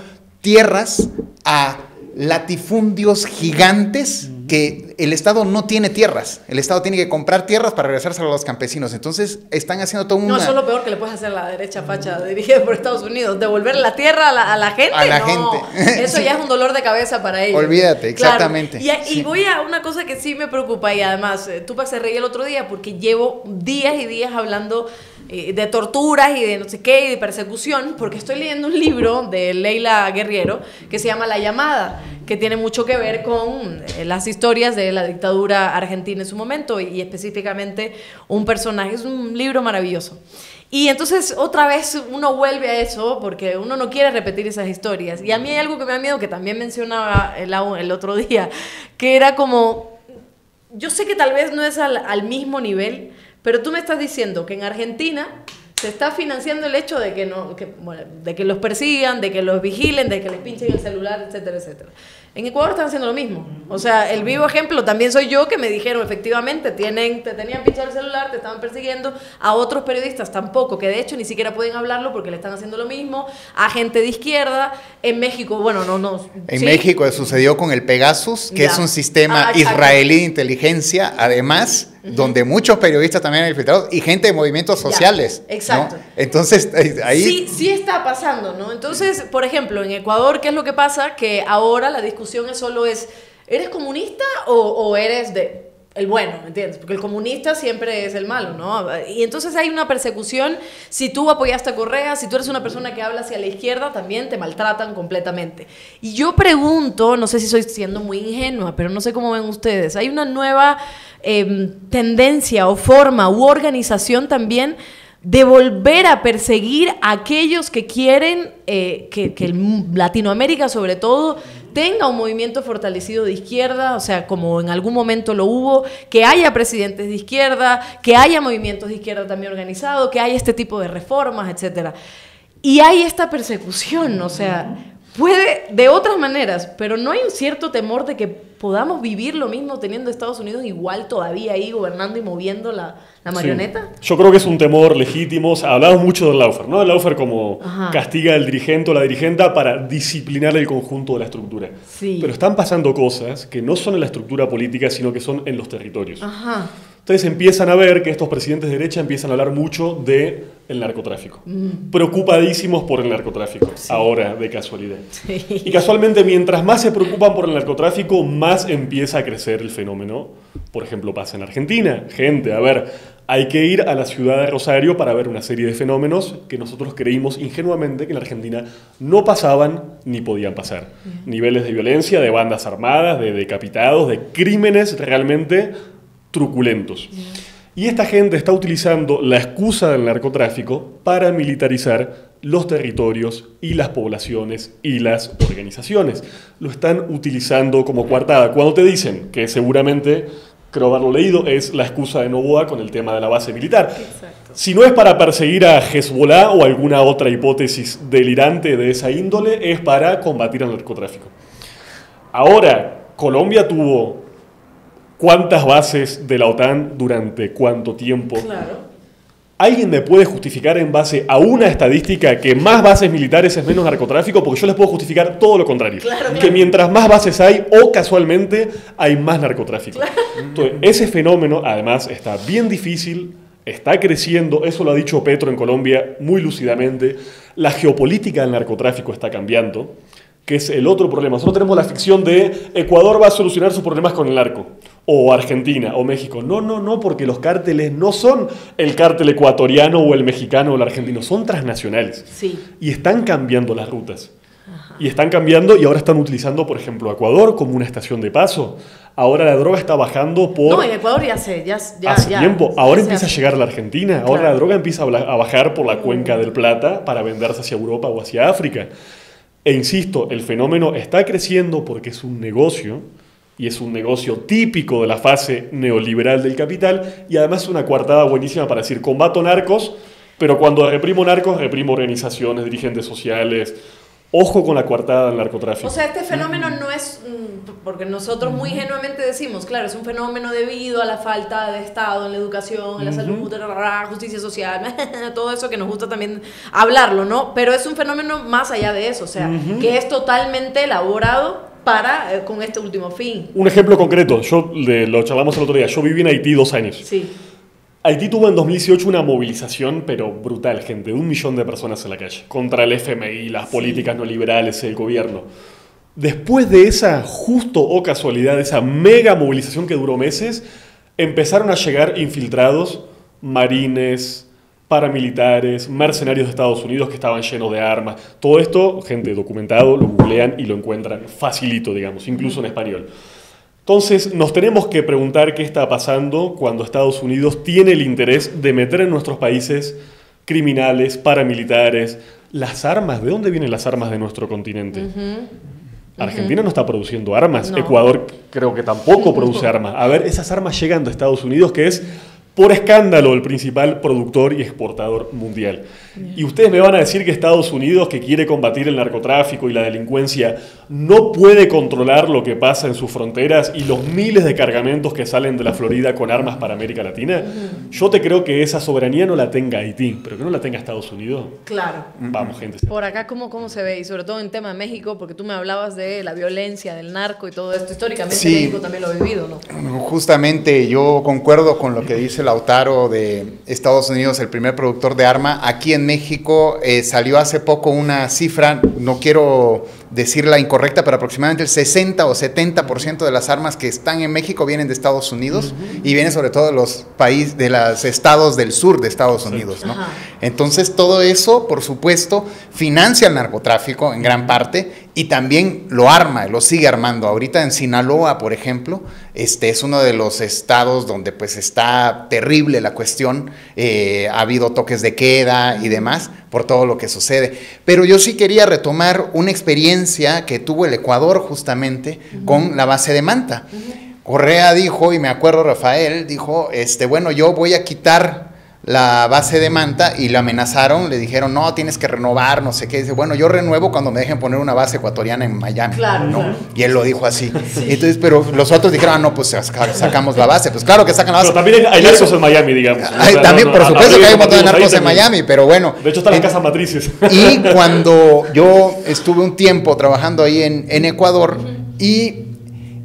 tierras a latifundios gigantes que el Estado no tiene tierras. El Estado tiene que comprar tierras para regresarse a los campesinos. Entonces están haciendo todo un... No, eso es lo peor que le puedes hacer a la derecha facha dirigida por Estados Unidos. Devolver la tierra a la, gente. A la gente. [laughs] Eso ya es un dolor de cabeza para ellos. Olvídate, exactamente. Y, voy a una cosa que sí me preocupa y además, eh, tú se reír el otro día porque llevo días y días hablando eh, de torturas y de no sé qué y de persecución, porque estoy leyendo un libro de Leila Guerriero que se llama La llamada, que tiene mucho que ver con eh, las historias de la dictadura argentina en su momento y, específicamente un personaje, es un libro maravilloso. Y entonces otra vez uno vuelve a eso porque uno no quiere repetir esas historias. Y a mí hay algo que me da miedo que también mencionaba el, otro día, que era como, yo sé que tal vez no es al mismo nivel, pero tú me estás diciendo que en Argentina se está financiando el hecho de que, no, de que los persigan, de que los vigilen, de que les pinchen el celular, etcétera, etcétera. En Ecuador están haciendo lo mismo. O sea, el vivo ejemplo también soy yo que me dijeron efectivamente, tienen, te tenían pinchado el celular, te estaban persiguiendo. A otros periodistas tampoco, que de hecho ni siquiera pueden hablarlo porque le están haciendo lo mismo. A gente de izquierda. En México, bueno, no, no. En México sucedió con el Pegasus, que es un sistema ah, israelí de inteligencia, además donde muchos periodistas también han infiltrado y gente de movimientos sociales. exacto. Entonces, [laughs] ahí... Sí, sí está pasando, ¿no? Entonces, por ejemplo, en Ecuador, ¿qué es lo que pasa? Que ahora la discusión es solo es, ¿eres comunista o, eres de el bueno, ¿me entiendes? Porque el comunista siempre es el malo, ¿no? Y entonces hay una persecución. Si tú apoyaste a Correa, si tú eres una persona que habla hacia la izquierda, también te maltratan completamente. Y yo pregunto, no sé si estoy siendo muy ingenua, pero no sé cómo ven ustedes. Hay una nueva Em, tendencia o forma u organización también de volver a perseguir a aquellos que quieren eh, que, Latinoamérica sobre todo tenga un movimiento fortalecido de izquierda, o sea, como en algún momento lo hubo, que haya presidentes de izquierda, que haya movimientos de izquierda también organizados, que haya este tipo de reformas, etc. Y hay esta persecución, o sea, puede de otras maneras, pero no hay un cierto temor de que podamos vivir lo mismo teniendo Estados Unidos igual todavía ahí gobernando y moviendo la, marioneta? Yo creo que es un temor legítimo. hablamos mucho del Laufer, ¿no? El Laufer como castiga al dirigente o la dirigenta para disciplinar el conjunto de la estructura. Pero están pasando cosas que no son en la estructura política, sino que son en los territorios. Ajá. Entonces empiezan a ver que estos presidentes de derecha empiezan a hablar mucho de el narcotráfico. Mm. Preocupadísimos por el narcotráfico, ahora de casualidad. Y casualmente mientras más se preocupan por el narcotráfico, más empieza a crecer el fenómeno. Por ejemplo, pasa en Argentina. Gente, a ver, hay que ir a la ciudad de Rosario para ver una serie de fenómenos que nosotros creímos ingenuamente que en la Argentina no pasaban ni podían pasar. Niveles de violencia, de bandas armadas, de decapitados, de crímenes realmente truculentos. Y esta gente está utilizando la excusa del narcotráfico para militarizar los territorios y las poblaciones y las organizaciones. Lo están utilizando como coartada. Cuando te dicen que seguramente, creo haberlo leído, es la excusa de Novoa con el tema de la base militar. Si no es para perseguir a Hezbollah o alguna otra hipótesis delirante de esa índole, es para combatir al narcotráfico. Ahora, Colombia tuvo cuántas bases de la OTAN durante cuánto tiempo. ¿Alguien me puede justificar en base a una estadística que más bases militares es menos narcotráfico? Porque yo les puedo justificar todo lo contrario. Que mientras más bases hay, o casualmente, hay más narcotráfico. Entonces, ese fenómeno, además, está bien difícil, está creciendo, eso lo ha dicho Petro en Colombia muy lúcidamente. La geopolítica del narcotráfico está cambiando que es el otro problema. Nosotros tenemos la ficción de Ecuador va a solucionar sus problemas con el narco, o Argentina, o México. No, no, no, porque los cárteles no son el cártel ecuatoriano o el mexicano o el argentino, son transnacionales. Sí. Y están cambiando las rutas. Y están cambiando y ahora están utilizando, por ejemplo, Ecuador como una estación de paso. Ahora la droga está bajando por... No, en Ecuador ya sé, ya, ya hace ya. tiempo. Ahora empieza a llegar a la Argentina. Ahora Claro. la droga empieza a bajar por la cuenca del Plata para venderse hacia Europa o hacia África. E insisto, el fenómeno está creciendo porque es un negocio y es un negocio típico de la fase neoliberal del capital y además es una coartada buenísima para decir combato narcos, pero cuando reprimo narcos, reprimo organizaciones, dirigentes sociales. Ojo con la coartada del narcotráfico. O sea, este fenómeno no es, mm, porque nosotros muy ingenuamente decimos, claro, es un fenómeno debido a la falta de Estado en la educación, en la salud, ra, justicia social, [laughs] todo eso que nos gusta también hablarlo, ¿no? Pero es un fenómeno más allá de eso, o sea, que es totalmente elaborado para, eh, con este último fin. un ejemplo concreto, yo lo charlamos el otro día, yo viví en Haití dos años. Sí. Haití tuvo en 2018 una movilización, pero brutal, gente, de un millón de personas en la calle, contra el FMI, las políticas neoliberales, el gobierno. Después de esa, justo o casualidad, esa mega movilización que duró meses, empezaron a llegar infiltrados, marines, paramilitares, mercenarios de Estados Unidos que estaban llenos de armas. Todo esto, gente, documentado, lo googlean y lo encuentran facilito, digamos, incluso en español. Entonces nos tenemos que preguntar qué está pasando cuando Estados Unidos tiene el interés de meter en nuestros países criminales, paramilitares, las armas. ¿De dónde vienen las armas de nuestro continente? Argentina no está produciendo armas, No. Ecuador creo que tampoco [laughs] produce armas. A ver, esas armas llegan de Estados Unidos, que es por escándalo el principal productor y exportador mundial. Y ustedes me van a decir que Estados Unidos, que quiere combatir el narcotráfico y la delincuencia, no puede controlar lo que pasa en sus fronteras y los miles de cargamentos que salen de la Florida con armas para América Latina. Yo te creo que esa soberanía no la tenga Haití, pero que no la tenga Estados Unidos. Claro. Vamos, gente. Por acá, ¿cómo, ¿cómo se ve? Y sobre todo en tema de México, porque tú me hablabas de la violencia, del narco y todo esto. Históricamente Sí. México también lo ha vivido, ¿no? Justamente yo concuerdo con lo que dice Lautaro de Estados Unidos, el primer productor de arma. Aquí en México eh, salió hace poco una cifra, no quiero decirla incorrecta, pero aproximadamente el 60 o 70% de las armas que están en México vienen de Estados Unidos y vienen sobre todo de los países, de los estados del sur de Estados Unidos, ¿no? Entonces todo eso, por supuesto, financia el narcotráfico en gran parte y también lo arma, lo sigue armando. Ahorita en Sinaloa, por ejemplo, este es uno de los estados donde pues está terrible la cuestión. Eh, ha habido toques de queda y demás por todo lo que sucede. Pero yo sí quería retomar una experiencia que tuvo el Ecuador justamente con la base de Manta. Correa dijo, y me acuerdo Rafael, dijo, este, bueno, yo voy a quitar la base de Manta y le amenazaron, le dijeron, no, tienes que renovar, no sé qué. Dice, bueno, yo renuevo cuando me dejen poner una base ecuatoriana en Miami. Claro, ¿no? claro. Y él lo dijo así. [laughs] Entonces, pero los otros dijeron, ah, no, pues saca- sacamos la base. Pues claro que sacan la base. Pero también hay, narcos eso- en Miami, digamos. O Ay, sea, también, no, por supuesto que hay un montón de narcos en. Miami, pero bueno. De hecho, están las En- casas matrices. y [laughs] cuando yo estuve un tiempo trabajando ahí en, en Ecuador y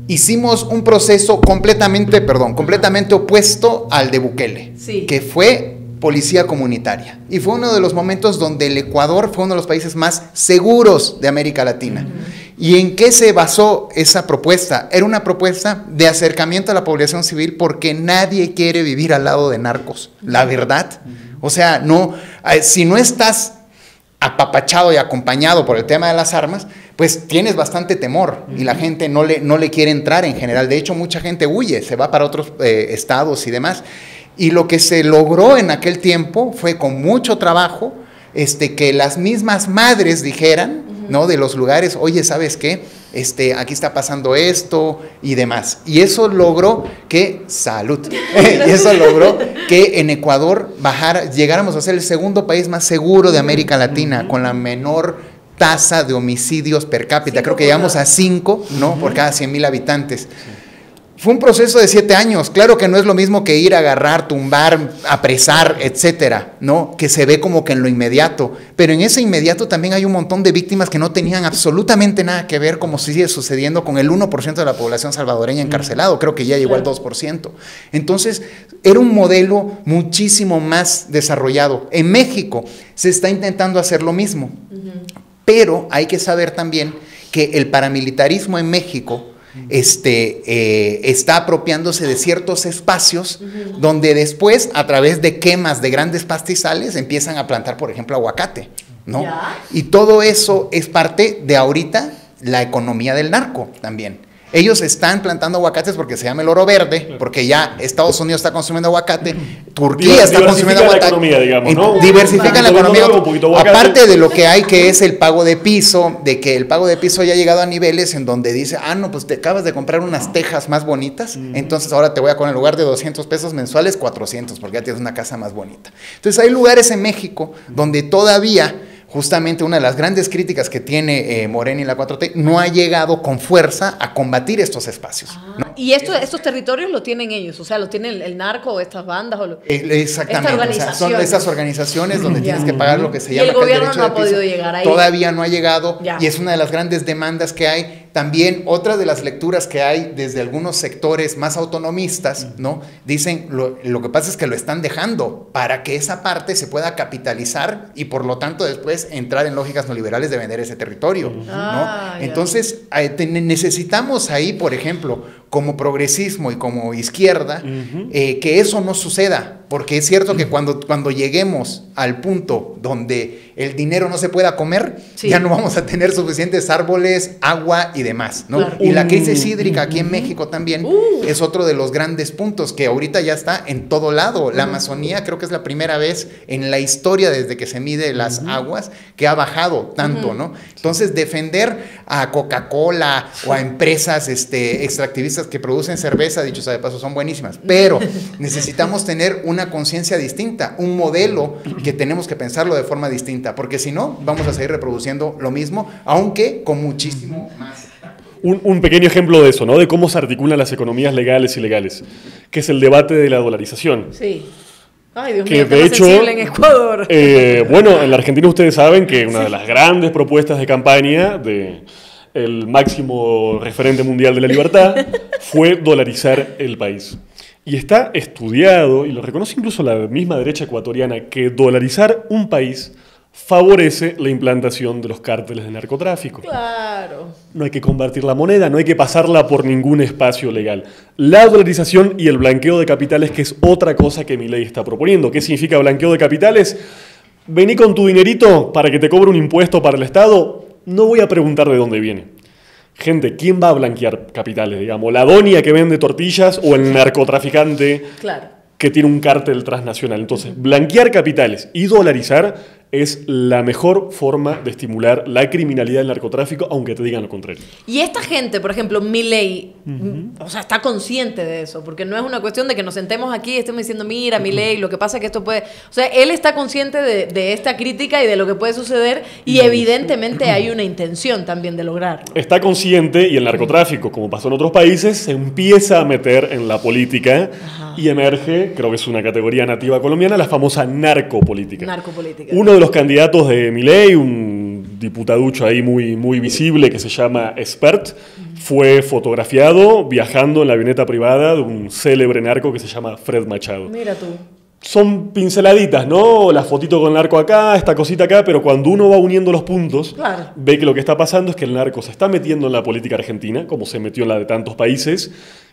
hicimos un proceso completamente, perdón, completamente opuesto al de Bukele, Sí. que fue policía comunitaria. Y fue uno de los momentos donde el Ecuador fue uno de los países más seguros de América Latina. ¿Y en qué se basó esa propuesta? Era una propuesta de acercamiento a la población civil porque nadie quiere vivir al lado de narcos, la verdad. O sea, no, eh, si no estás apapachado y acompañado por el tema de las armas, pues tienes bastante temor y la gente no le, no le quiere entrar en general. De hecho, mucha gente huye, se va para otros eh, estados y demás. Y lo que se logró en aquel tiempo fue con mucho trabajo este, que las mismas madres dijeran, ¿no? De los lugares, oye, ¿sabes qué? Este, aquí está pasando esto y demás. Y eso logró que, salud, [laughs] y eso logró que en Ecuador bajara, llegáramos a ser el segundo país más seguro de América Latina, con la menor tasa de homicidios per cápita. Creo que llegamos a 5, ¿no? Por cada 100 mil habitantes. Fue un proceso de siete años. Claro que no es lo mismo que ir a agarrar, tumbar, apresar, etcétera, ¿no? Que se ve como que en lo inmediato. Pero en ese inmediato también hay un montón de víctimas que no tenían absolutamente nada que ver, como sigue sucediendo con el 1% de la población salvadoreña encarcelado. Creo que ya llegó al 2%. Entonces, era un modelo muchísimo más desarrollado. En México se está intentando hacer lo mismo. Pero hay que saber también que el paramilitarismo en México este, eh, está apropiándose de ciertos espacios donde después, a través de quemas de grandes pastizales, empiezan a plantar, por ejemplo, aguacate. ¿no? Y todo eso es parte de ahorita la economía del narco también. Ellos están plantando aguacates porque se llama el oro verde, porque ya Estados Unidos está consumiendo aguacate, Turquía está consumiendo aguacate. la economía, digamos, ¿no? Diversifican la economía. Aparte de lo que hay, que es el pago de piso, de que el pago de piso ya ha llegado a niveles en donde dice, ah, no, pues te acabas de comprar unas tejas más bonitas, entonces ahora te voy a con en lugar de 200 pesos mensuales, 400, porque ya tienes una casa más bonita. Entonces hay lugares en México donde todavía justamente una de las grandes críticas que tiene eh, Morena y la 4T, no ha llegado con fuerza a combatir estos espacios. ¿no? Y esto, estos territorios lo tienen ellos, o sea, lo tiene el, el narco o estas bandas o lo- Eh, Exactamente, Esta o sea, son esas organizaciones donde tienes que pagar lo que se Y llama el acá gobierno no ha podido llegar ahí. Todavía no ha llegado y es una de las grandes demandas que hay. También otra de las lecturas que hay desde algunos sectores más autonomistas, ¿no? Dicen, lo, lo que pasa es que lo están dejando para que esa parte se pueda capitalizar y por lo tanto después entrar en lógicas neoliberales de vender ese territorio, Ah, ¿no? ya. Entonces, eh, necesitamos ahí, por ejemplo, como progresismo y como izquierda, eh, que eso no suceda. Porque es cierto que cuando, cuando lleguemos al punto donde el dinero no se pueda comer, Sí. ya no vamos a tener suficientes árboles, agua y demás. ¿no? Claro. Y la crisis hídrica aquí en México también Uh. es otro de los grandes puntos que ahorita ya está en todo lado. La Amazonía creo que es la primera vez en la historia desde que se mide las aguas que ha bajado tanto, ¿no? Entonces defender a Coca-Cola o a empresas este, extractivistas que producen cerveza, dicho sea de paso, son buenísimas, pero [laughs] necesitamos tener una conciencia distinta, un modelo que tenemos que pensarlo de forma distinta, porque si no, vamos a seguir reproduciendo lo mismo, aunque con muchísimo más. Un, un pequeño ejemplo de eso, ¿no? De cómo se articulan las economías legales y ilegales, que es el debate de la dolarización. Sí. Ay, Dios Que mío, de hecho, en Ecuador. eh, bueno, en la [laughs] Argentina ustedes saben que una de las grandes propuestas de campaña de el máximo referente mundial de la libertad fue dolarizar el país. Y está estudiado, y lo reconoce incluso la misma derecha ecuatoriana, que dolarizar un país favorece la implantación de los cárteles de narcotráfico. Claro. No hay que convertir la moneda, no hay que pasarla por ningún espacio legal. La dolarización y el blanqueo de capitales, que es otra cosa que mi ley está proponiendo. ¿Qué significa blanqueo de capitales? Vení con tu dinerito para que te cobre un impuesto para el Estado. No voy a preguntar de dónde viene. Gente, ¿quién va a blanquear capitales? Digamos, la doña que vende tortillas o el narcotraficante Claro. que tiene un cártel transnacional. Entonces, blanquear capitales y dolarizar es la mejor forma de estimular la criminalidad del narcotráfico, aunque te digan lo contrario. Y esta gente, por ejemplo, Milei, o sea, está consciente de eso, porque no es una cuestión de que nos sentemos aquí y estemos diciendo, mira, Milei, lo que pasa es que esto puede... O sea, él está consciente de, de esta crítica y de lo que puede suceder y evidentemente hay [clears throat] una intención también de lograrlo. Está consciente y el narcotráfico, como pasó en otros países, se empieza a meter en la política y emerge, creo que es una categoría nativa colombiana, la famosa narcopolítica. Narcopolítica. Uno de los candidatos de Milei, un diputaducho ahí muy, muy visible que se llama Expert, fue fotografiado viajando en la avioneta privada de un célebre narco que se llama Fred Machado. Mira tú. Son pinceladitas, ¿no? La fotito con el narco acá, esta cosita acá, pero cuando uno va uniendo los puntos, Claro. ve que lo que está pasando es que el narco se está metiendo en la política argentina, como se metió en la de tantos países,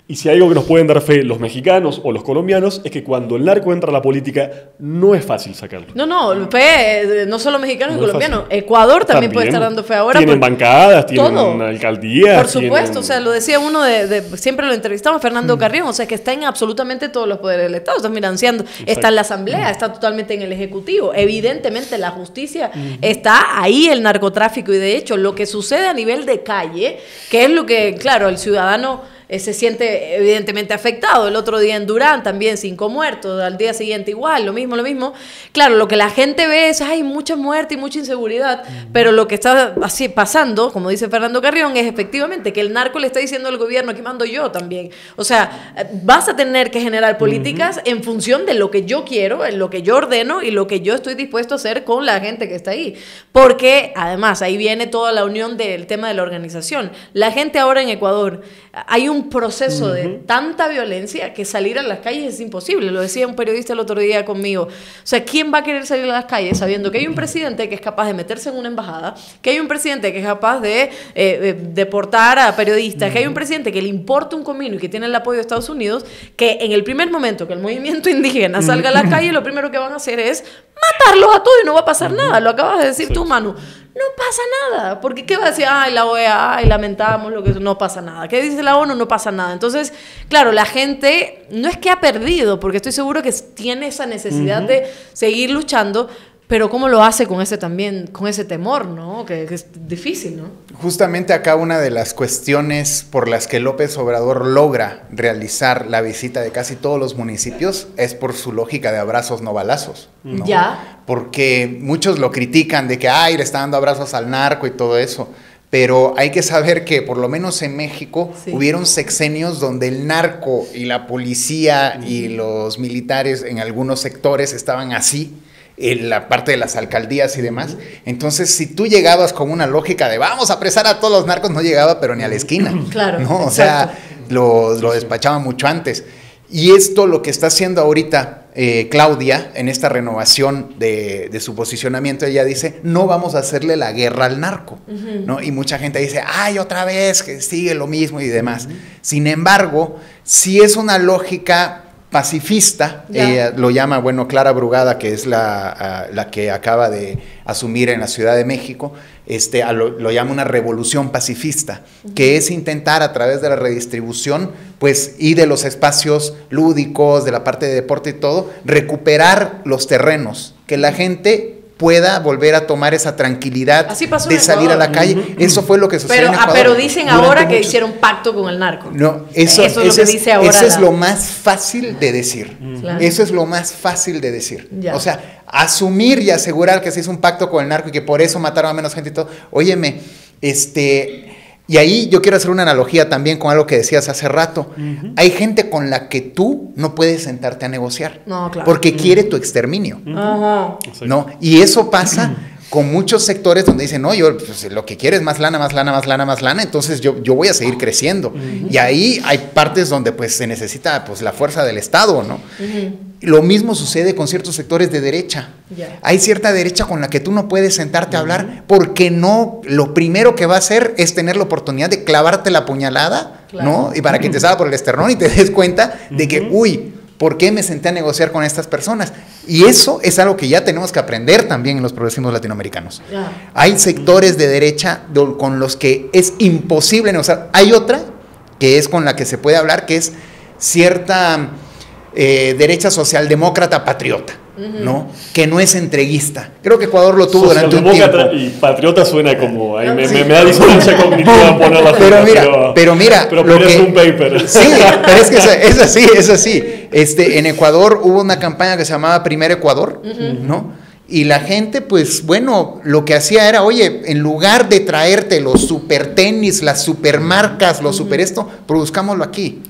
y si hay algo que nos pueden dar fe los mexicanos o los colombianos, es que cuando el narco entra a la política, no es fácil sacarlo. No, no, fe, eh, no solo mexicanos y No es colombianos. Ecuador también, puede estar dando fe ahora. Tienen bancadas, tienen Todo. una alcaldía. Por supuesto, tienen- o sea, lo decía uno de, de- siempre lo entrevistamos, Mm. Fernando Carrión, o sea, que está en absolutamente todos los poderes del Estado, está financiando, está en la Asamblea, está totalmente en el Ejecutivo. Evidentemente la justicia está ahí, el narcotráfico, y de hecho lo que sucede a nivel de calle, que es lo que, claro, el ciudadano eh, se siente evidentemente afectado. El otro día en Durán también cinco muertos, al día siguiente igual, lo mismo, lo mismo. Claro, lo que la gente ve es, hay mucha muerte y mucha inseguridad, pero lo que está así pasando, como dice Fernando Carrión, es efectivamente que el narco le está diciendo al gobierno, aquí mando yo también. O sea, vas a tener que generar políticas en función de lo que yo quiero, en lo que yo ordeno y lo que yo estoy dispuesto a hacer con la gente que está ahí. Porque además ahí viene toda la unión del tema de la organización. La gente ahora en Ecuador, hay un proceso de tanta violencia que salir a las calles es imposible. Lo decía un periodista el otro día conmigo. O sea, ¿quién va a querer salir a las calles sabiendo que hay un presidente que es capaz de meterse en una embajada, que hay un presidente que es capaz de eh, eh, deportar a periodistas, que hay un presidente que le importa un comino y que tiene el apoyo de Estados Unidos, que en el primer momento que el movimiento [laughs] indígena salga a la calle, lo primero que van a hacer es matarlos a todos y no va a pasar nada. Lo acabas de decir tú, Manu. No pasa nada, porque ¿qué va a decir? Ay, la OEA, ay, lamentamos lo que no pasa nada. ¿Qué dice la ONU? No pasa nada. Entonces, claro, la gente no es que ha perdido, porque estoy seguro que tiene esa necesidad de seguir luchando, pero ¿cómo lo hace con ese también, con ese temor, ¿no? Que, que, es difícil, ¿no? Justamente acá una de las cuestiones por las que López Obrador logra realizar la visita de casi todos los municipios es por su lógica de abrazos no balazos. ¿no? Ya. Porque muchos lo critican de que, ay, le está dando abrazos al narco y todo eso. Pero hay que saber que por lo menos en México Sí. hubieron sexenios donde el narco y la policía y los militares en algunos sectores estaban así en la parte de las alcaldías y demás. Entonces, si tú llegabas con una lógica de vamos a apresar a todos los narcos, no llegaba, pero ni a la esquina. [clears throat] Claro, ¿no? O exacto. sea, lo, lo despachaba mucho antes. Y esto lo que está haciendo ahorita eh, Claudia en esta renovación de, de su posicionamiento, ella dice, no vamos a hacerle la guerra al narco. ¿no? Y mucha gente dice, ay, otra vez, que sigue lo mismo y demás. Sin embargo, si es una lógica pacifista, ella lo llama, bueno, Clara Brugada, que es la, la que acaba de asumir en la Ciudad de México, este, a lo, lo llama una revolución pacifista, que es intentar a través de la redistribución, pues, y de los espacios lúdicos, de la parte de deporte y todo, recuperar los terrenos, que la gente pueda volver a tomar esa tranquilidad Así pasó de salir a la calle. Eso fue lo que sucedió Pero, en ah, Ecuador. pero dicen ahora que mucho- hicieron pacto con el narco. no, eso, Eso es lo que dice ahora eso es lo más fácil de decir. Claro. Eso es lo más fácil de decir. Ya. O sea, asumir y asegurar que se hizo un pacto con el narco y que por eso mataron a menos gente y todo. Óyeme, este. Y ahí yo quiero hacer una analogía también con algo que decías hace rato. Hay gente con la que tú no puedes sentarte a negociar. No, claro. Porque quiere tu exterminio. Ajá. ¿no? Y eso pasa [clears throat] con muchos sectores donde dicen, no, yo pues, lo que quiero es más lana, más lana, más lana, más lana, entonces yo, yo voy a seguir creciendo. Y ahí hay partes donde pues se necesita pues la fuerza del Estado, ¿no? Lo mismo sucede con ciertos sectores de derecha. Hay cierta derecha con la que tú no puedes sentarte a hablar porque no, lo primero que va a hacer es tener la oportunidad de clavarte la puñalada, Claro. ¿no? Y para que te salga por el esternón y te des cuenta de que, uy, ¿por qué me senté a negociar con estas personas? Y eso es algo que ya tenemos que aprender también en los progresismos latinoamericanos. Hay sectores de derecha con los que es imposible negociar. Hay otra que es con la que se puede hablar, que es cierta eh, derecha socialdemócrata patriota, ¿no? Que no es entreguista. Creo que Ecuador lo tuvo durante un Socialdemócrata tiempo. y patriota suena como. ahí me, Sí. me- me da disonancia cognitiva ponerla Pero junta, mira, pero mira, Pero lo que- un paper. Sí, pero es que es, es así, es así. Este, en Ecuador hubo una campaña que se llamaba Primer Ecuador, ¿no? Y la gente, pues bueno, lo que hacía era, oye, en lugar de traerte los super tenis, las super marcas, los super esto, produzcámoslo aquí.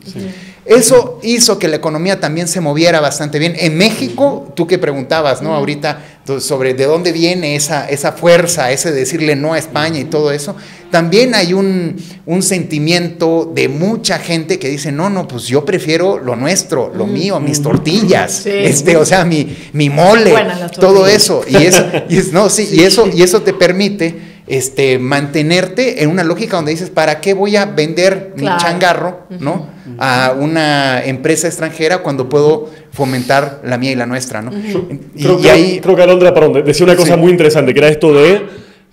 Eso hizo que la economía también se moviera bastante bien. En México, tú que preguntabas, ¿no? Ahorita sobre de dónde viene esa, esa fuerza, ese decirle no a España y todo eso. También hay un, un sentimiento de mucha gente que dice, no, no, pues yo prefiero lo nuestro, lo mío, mis tortillas, Sí. este, o sea, mi, mi mole, todo eso. Y eso, y no, sí, y eso, y eso te permite este, mantenerte en una lógica donde dices, ¿para qué voy a vender mi changarro, ¿no? A una empresa extranjera cuando puedo fomentar la mía y la nuestra, ¿no? Y, Creo, y creo- ahí, creo que Alondra, perdón, de- decía una cosa Sí. muy interesante, que era esto de,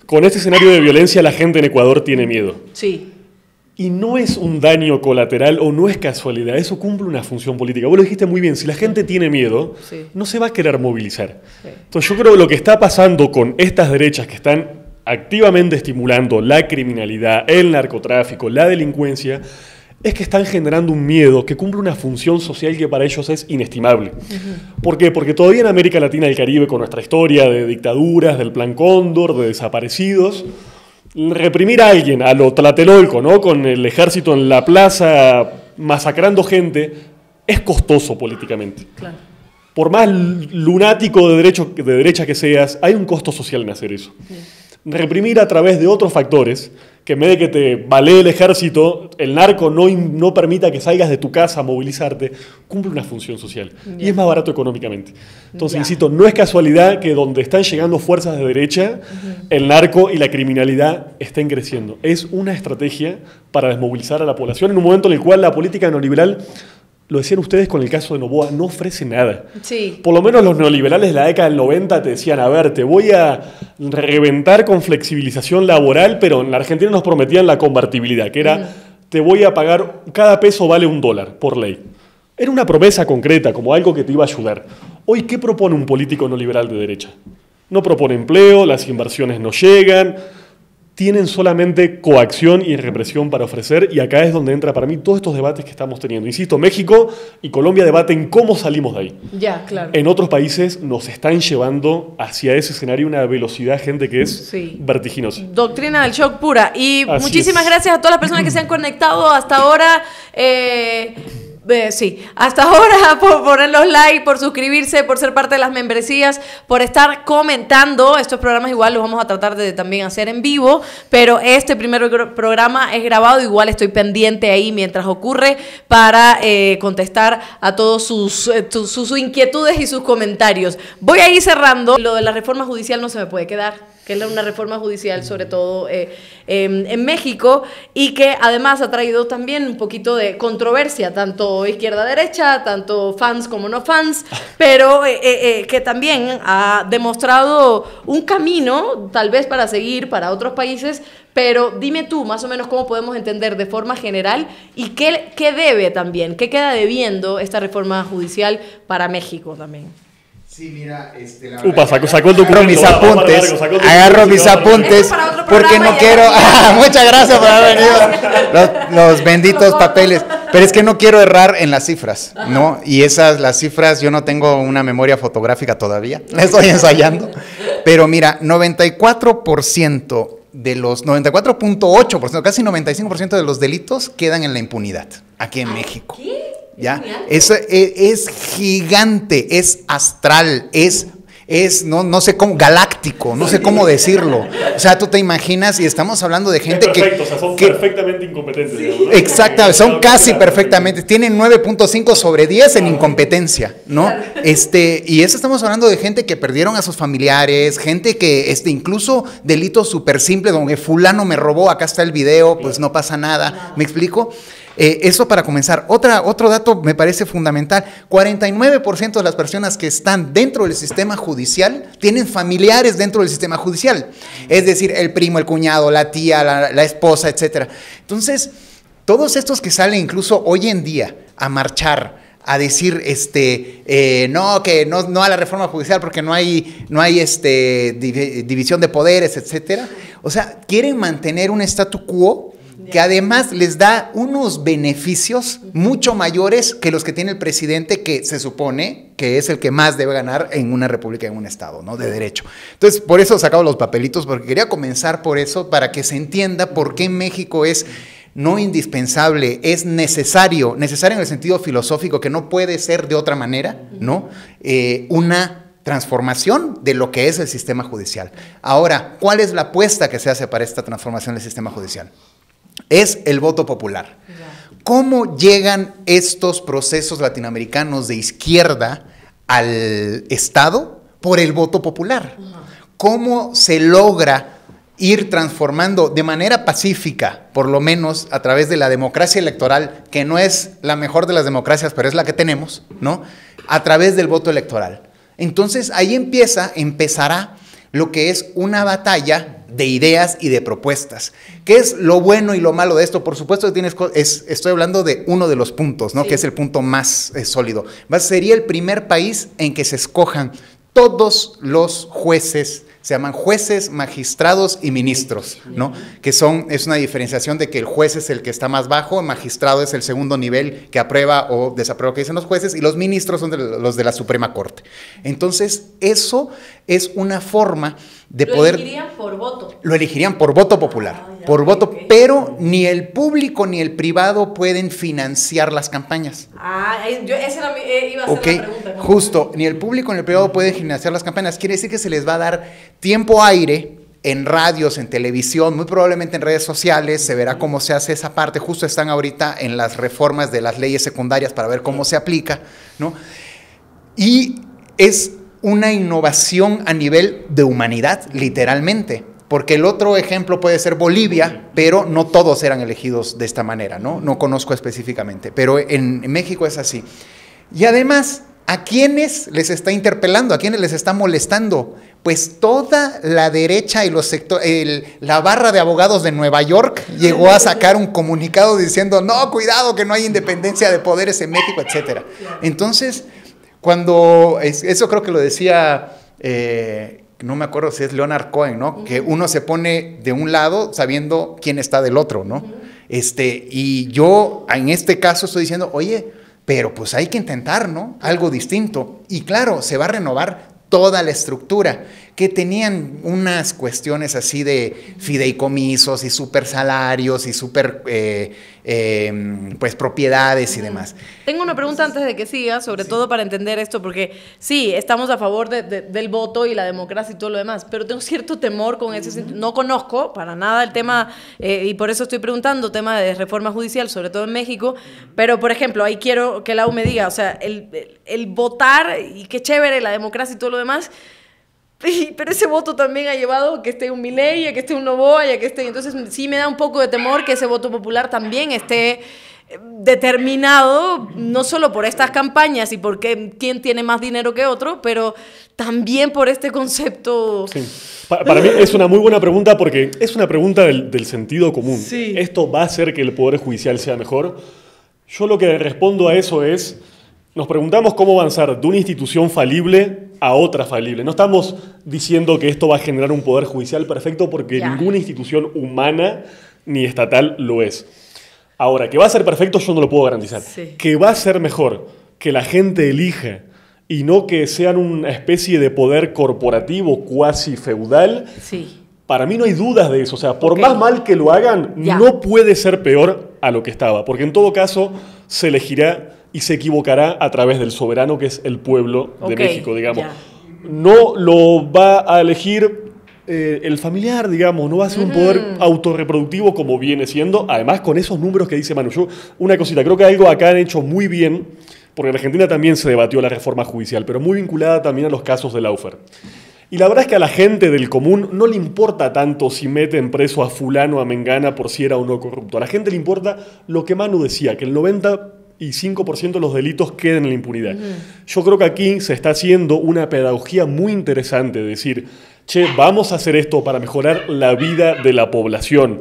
con este escenario de violencia la gente en Ecuador tiene miedo. Sí. Y no es un daño colateral o no es casualidad, eso cumple una función política. Vos lo dijiste muy bien, si la gente tiene miedo, Sí. no se va a querer movilizar. Sí. Entonces yo creo que lo que está pasando con estas derechas que están activamente estimulando la criminalidad, el narcotráfico, la delincuencia, es que están generando un miedo que cumple una función social que para ellos es inestimable. ¿Por qué? Porque todavía en América Latina y el Caribe, con nuestra historia de dictaduras, del Plan Cóndor, de desaparecidos, reprimir a alguien, a lo tlatelolco, ¿no? con el ejército en la plaza masacrando gente, es costoso políticamente. Claro. Por más lunático de, derecho, de derecha que seas, hay un costo social en hacer eso. Reprimir a través de otros factores, que en vez de que te vale el ejército, el narco no, no permita que salgas de tu casa a movilizarte, cumple una función social. Y es más barato económicamente. Entonces, insisto, no es casualidad que donde están llegando fuerzas de derecha, el narco y la criminalidad estén creciendo. Es una estrategia para desmovilizar a la población en un momento en el cual la política neoliberal, lo decían ustedes con el caso de Novoa, no ofrece nada. Sí. Por lo menos los neoliberales de la década del 90 te decían, a ver, te voy a reventar con flexibilización laboral, pero en la Argentina nos prometían la convertibilidad, que era, te voy a pagar, cada peso vale un dólar por ley. Era una promesa concreta, como algo que te iba a ayudar. Hoy, ¿qué propone un político neoliberal de derecha? No propone empleo, las inversiones no llegan, tienen solamente coacción y represión para ofrecer y acá es donde entra para mí todos estos debates que estamos teniendo. Insisto, México y Colombia debaten cómo salimos de ahí. Ya, claro. En otros países nos están llevando hacia ese escenario una velocidad, gente, que es Sí. vertiginosa. Doctrina del shock pura. Y Así muchísimas es. gracias a todas las personas que se han conectado hasta ahora. Eh, eh, sí, hasta [laughs] ahora por poner los likes, por suscribirse, por ser parte de las membresías, por estar comentando. Estos programas igual los vamos a tratar de también hacer en vivo, pero este primer programa es grabado. Igual estoy pendiente ahí mientras ocurre para eh, contestar a todos sus, eh, sus, sus inquietudes y sus comentarios. Voy a ir cerrando. Lo de la reforma judicial no se me puede quedar que es una reforma judicial, sobre todo eh, em, en México, y que además ha traído también un poquito de controversia, tanto izquierda-derecha, tanto fans como no fans, [laughs] pero eh, eh, eh, que también ha demostrado un camino, tal vez para seguir para otros países, pero dime tú más o menos cómo podemos entender de forma general y qué, qué debe también, qué queda debiendo esta reforma judicial para México también. Sí, mira, este, la Upa, sacó, sacó el documento. mis apuntes, largo, sacó el agarro documento, mis apuntes, Esto es para otro porque no quiero, Ah, [laughs] [laughs] muchas gracias por haber venido, los, los benditos papeles, pero es que no quiero errar en las cifras, ¿no? Y esas, las cifras, yo no tengo una memoria fotográfica todavía, la [laughs] estoy ensayando, pero mira, 94% de los, 94.8%, casi 95% de los delitos quedan en la impunidad, aquí en México. ¿Ya? Es, es, es gigante, es astral, es, es no, no sé cómo, galáctico, no sé cómo decirlo. O sea, tú te imaginas y estamos hablando de gente que... Perfecto, o sea, son que- perfectamente incompetentes. ¿no? Exacto, son casi perfectamente. Tienen 9.5 sobre 10 en incompetencia, ¿no? Este, y eso estamos hablando de gente que perdieron a sus familiares, gente que, este, incluso delitos súper simples, como que fulano me robó, acá está el video, pues no pasa nada. ¿Me explico? Eh, eso para comenzar. Otra, otro dato me parece fundamental. 49% de las personas que están dentro del sistema judicial tienen familiares dentro del sistema judicial. Es decir, el primo, el cuñado, la tía, la, esposa, etc. Entonces, todos estos que salen incluso hoy en día a marchar, a decir, este, eh, no, que no, no a la reforma judicial porque no hay, no hay este, divi- división de poderes, etcétera. O sea, quieren mantener un statu quo que además les da unos beneficios mucho mayores que los que tiene el presidente, que se supone que es el que más debe ganar en una república, en un estado, ¿no? De derecho. Entonces, por eso sacaba los papelitos, porque quería comenzar por eso, para que se entienda por qué México es no indispensable, es necesario, necesario en el sentido filosófico, que no puede ser de otra manera, ¿no? Eh, una transformación de lo que es el sistema judicial. Ahora, ¿cuál es la apuesta que se hace para esta transformación del sistema judicial? Es el voto popular. ¿Cómo llegan estos procesos latinoamericanos de izquierda al Estado? Por el voto popular. ¿Cómo se logra ir transformando de manera pacífica, por lo menos a través de la democracia electoral, que no es la mejor de las democracias, pero es la que tenemos, ¿no? A través del voto electoral. Entonces ahí empieza, empezará lo que es una batalla de ideas y de propuestas. ¿Qué es lo bueno y lo malo de esto? Por supuesto que tienes, es, estoy hablando de uno de los puntos, ¿no? Sí. Que es el punto más eh, sólido. Va, sería el primer país en que se escojan todos los jueces se llaman jueces, magistrados y ministros, ¿no? Que son, es una diferenciación de que el juez es el que está más bajo, el magistrado es el segundo nivel que aprueba o desaprueba lo que dicen los jueces y los ministros son los de la Suprema Corte. Entonces, eso es una forma de Lo poder... elegirían por voto. Lo elegirían por voto popular, Ah, por voto, pero ni el público ni el privado pueden financiar las campañas. Ah, yo, esa era mi- eh, iba a ser la pregunta. ¿no? justo, ni el público ni el privado pueden financiar las campañas. Quiere decir que se les va a dar tiempo aire en radios, en televisión, muy probablemente en redes sociales, se verá cómo se hace esa parte. Justo están ahorita en las reformas de las leyes secundarias para ver cómo se aplica, ¿no? Y es una innovación a nivel de humanidad, literalmente. Porque el otro ejemplo puede ser Bolivia, pero no todos eran elegidos de esta manera, ¿no? No conozco específicamente, pero en, México es así. Y además, ¿a quiénes les está interpelando? ¿A quiénes les está molestando? Pues toda la derecha y los sector- el- la barra de abogados de Nueva York llegó a sacar un comunicado diciendo, no, cuidado, que no hay independencia de poderes en México, etcétera. Entonces, cuando, es- eso creo que lo decía, eh, no me acuerdo si es Leonard Cohen, ¿no? Que uno se pone de un lado sabiendo quién está del otro, ¿no? Este, y yo en este caso estoy diciendo, oye, pero pues hay que intentar, ¿no? Algo distinto. Y claro, se va a renovar toda la estructura, que tenían unas cuestiones así de fideicomisos y super salarios y super eh, eh, pues propiedades y demás. Tengo una pregunta antes de que siga, sobre todo para entender esto, porque sí, estamos a favor de- de- del voto y la democracia y todo lo demás, pero tengo cierto temor con ese sentido. No conozco para nada el tema, eh, y por eso estoy preguntando, tema de reforma judicial, sobre todo en México, pero por ejemplo, ahí quiero que Lau me diga, o sea, el, el- el votar, y qué chévere, la democracia y todo lo demás, [laughs] Pero ese voto también ha llevado a que esté un Milei, a que esté un Novoa, a que esté... Entonces sí me da un poco de temor que ese voto popular también esté eh, determinado no solo por estas campañas y por qué- quién tiene más dinero que otro, pero también por este concepto... Sí. Pa- Para mí es una muy buena pregunta porque es una pregunta del, del sentido común. Sí. ¿Esto va a hacer que el Poder Judicial sea mejor? Yo lo que respondo a eso es, nos preguntamos cómo avanzar de una institución falible a otra falible. No estamos diciendo que esto va a generar un Poder Judicial perfecto porque ninguna institución humana ni estatal lo es. Ahora, que va a ser perfecto yo no lo puedo garantizar. Sí. Que va a ser mejor que la gente elija y no que sean una especie de poder corporativo cuasi feudal, Sí. para mí no hay dudas de eso. O sea, por más mal que lo hagan, no puede ser peor a lo que estaba. Porque en todo caso se elegirá y se equivocará a través del soberano que es el pueblo de México, digamos. ya. No lo va a elegir eh, el familiar, digamos, no va a ser un poder autorreproductivo como viene siendo. Además, con esos números que dice Manu, yo, una cosita, creo que algo acá han hecho muy bien, porque en Argentina también se debatió la reforma judicial, pero muy vinculada también a los casos de Laufer. Y la verdad es que a la gente del común no le importa tanto si meten preso a fulano, a Mengana, por si era o no corrupto. A la gente le importa lo que Manu decía, que el 95% de los delitos queden en la impunidad. Yo creo que aquí se está haciendo una pedagogía muy interesante, de decir, che, vamos a hacer esto para mejorar la vida de la población,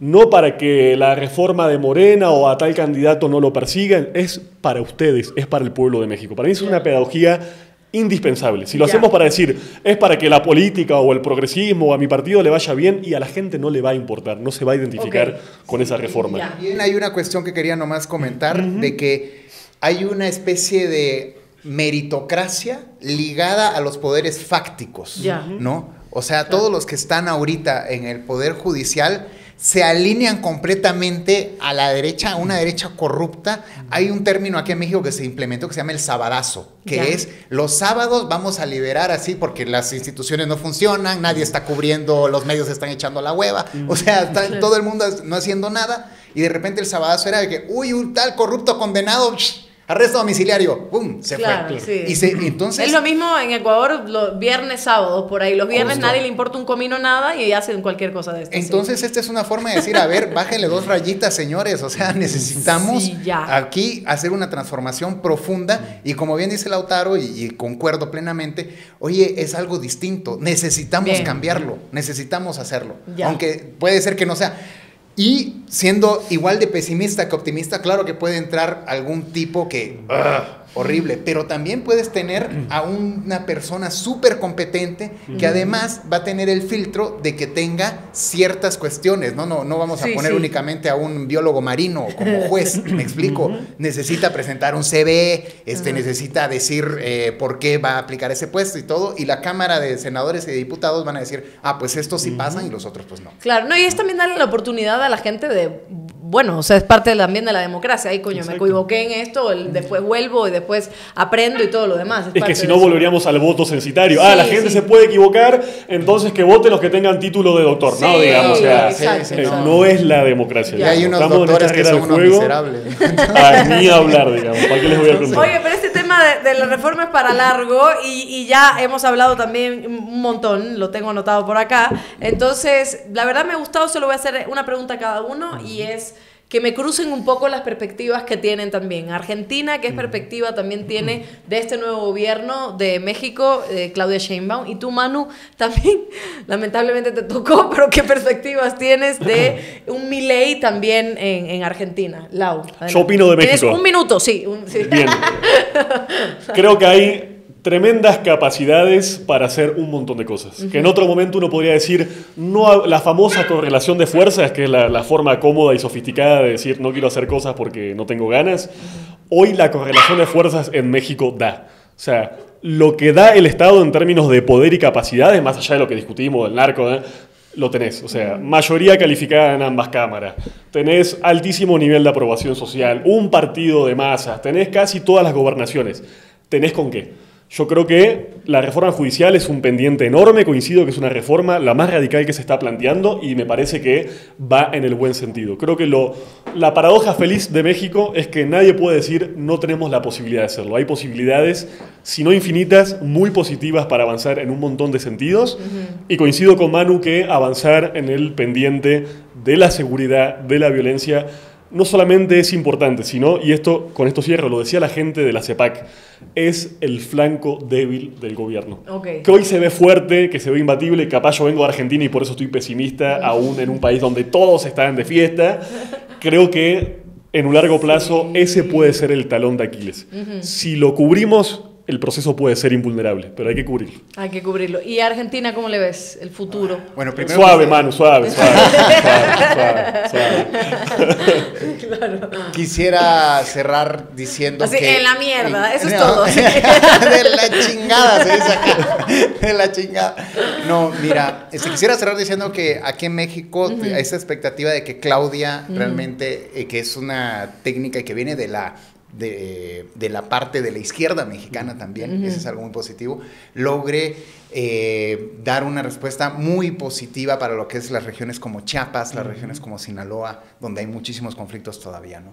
no para que la reforma de Morena o a tal candidato no lo persigan, es para ustedes, es para el pueblo de México. Para mí es una pedagogía indispensable. Si lo Ya. hacemos para decir, es para que la política o el progresismo o a mi partido le vaya bien y a la gente no le va a importar, no se va a identificar con esa reforma. También hay una cuestión que quería nomás comentar, de que hay una especie de meritocracia ligada a los poderes fácticos, Ya. ¿no? O sea, todos los que están ahorita en el poder judicial se alinean completamente a la derecha, a una derecha corrupta. Hay un término aquí en México que se implementó que se llama el sabadazo, que Ya. es los sábados vamos a liberar así porque las instituciones no funcionan, nadie está cubriendo, los medios están echando la hueva, o sea, está todo el mundo no haciendo nada y de repente el sabadazo era de que, uy, un tal corrupto condenado, shh, arresto domiciliario, ¡pum! Se Claro, fue. sí. Y se, entonces... Es lo mismo en Ecuador, los viernes, sábados, por ahí. Los viernes Justo. nadie le importa un comino nada y hacen cualquier cosa de esto. sí. Entonces, esta es una forma de decir, a ver, bájenle dos rayitas, señores. O sea, necesitamos Sí, ya. aquí hacer una transformación profunda. Y como bien dice Lautaro, y, y concuerdo plenamente, oye, es algo distinto. Necesitamos Bien. cambiarlo, necesitamos hacerlo. Ya. Aunque puede ser que no sea. Y siendo igual de pesimista que optimista, claro que puede entrar algún tipo que, "Ugh", horrible, pero también puedes tener a una persona súper competente que además va a tener el filtro de que tenga ciertas cuestiones, ¿no? No, no vamos a Sí, poner sí. únicamente a un biólogo marino como [laughs] juez, me explico. Necesita presentar un CV, este, necesita decir eh, por qué va a aplicar ese puesto y todo, y la Cámara de Senadores y de Diputados van a decir, ah, pues estos sí pasan y los otros pues no. Claro, no, y es también darle la oportunidad a la gente de, bueno, o sea, es parte también de la democracia. Ay, coño, me equivoqué en esto, el- después vuelvo y después aprendo y todo lo demás. Es que si no eso. volveríamos al voto censitario. ah, la gente sí. se puede equivocar, entonces que voten los que tengan título de doctor, ¿no? Sí, Digamos, o sea, exacto, eh, no es la democracia. Y hay unos Estamos doctores que son unos miserables. A ni hablar, digamos. ¿Para qué les voy a contar? Oye, pero este tema de, de la reforma es para largo y, y ya hemos hablado también un montón, lo tengo anotado por acá. Entonces, la verdad me ha gustado, solo voy a hacer una pregunta a cada uno y es que me crucen un poco las perspectivas que tienen también. Argentina, ¿qué perspectiva también tiene de este nuevo gobierno de México, de Claudia Sheinbaum? Y tú, Manu, [laughs] también, lamentablemente te tocó, [laughs] pero ¿qué perspectivas tienes de [laughs] un Milei también en, en Argentina? Lau. adelante. Yo opino de Tienes México. un minuto, sí. un- sí. Bien. Creo que hay tremendas capacidades para hacer un montón de cosas. Que en otro momento uno podría decir, no la famosa correlación de fuerzas, que es la, la forma cómoda y sofisticada de decir no quiero hacer cosas porque no tengo ganas. Hoy la correlación de fuerzas en México da. O sea, lo que da el Estado en términos de poder y capacidades, más allá de lo que discutimos del narco, ¿eh? lo tenés. O sea, mayoría calificada en ambas cámaras. Tenés altísimo nivel de aprobación social, un partido de masas, tenés casi todas las gobernaciones. ¿Tenés con qué? Yo creo que la reforma judicial es un pendiente enorme, coincido que es una reforma la más radical que se está planteando y me parece que va en el buen sentido. Creo que lo, la paradoja feliz de México es que nadie puede decir no tenemos la posibilidad de hacerlo. Hay posibilidades, si no infinitas, muy positivas para avanzar en un montón de sentidos y coincido con Manu que avanzar en el pendiente de la seguridad, de la violencia, no solamente es importante, sino, y esto con esto cierro, lo decía la gente de la CEPAC, es el flanco débil del gobierno. Que hoy se ve fuerte, que se ve imbatible, capaz yo vengo de Argentina y por eso estoy pesimista, [laughs] aún en un país donde todos están de fiesta. Creo que en un largo plazo ese puede ser el talón de Aquiles. Si lo cubrimos, el proceso puede ser invulnerable, pero hay que cubrirlo. Hay que cubrirlo. ¿Y a Argentina cómo le ves el futuro? Bueno, primero Suave, quisi- Manu, [laughs] suave, suave, suave, suave, suave. [laughs] Quisiera cerrar diciendo Así, que... en la mierda, eso es todo. [laughs] de la chingada, se dice acá. De la chingada. No, mira, este, quisiera cerrar diciendo que aquí en México te- esa expectativa de que Claudia realmente, eh, que es una técnica y que viene de la... De, de la parte de la izquierda mexicana también, eso es algo muy positivo, logre eh, dar una respuesta muy positiva para lo que es las regiones como Chiapas, las regiones como Sinaloa, donde hay muchísimos conflictos todavía, ¿no?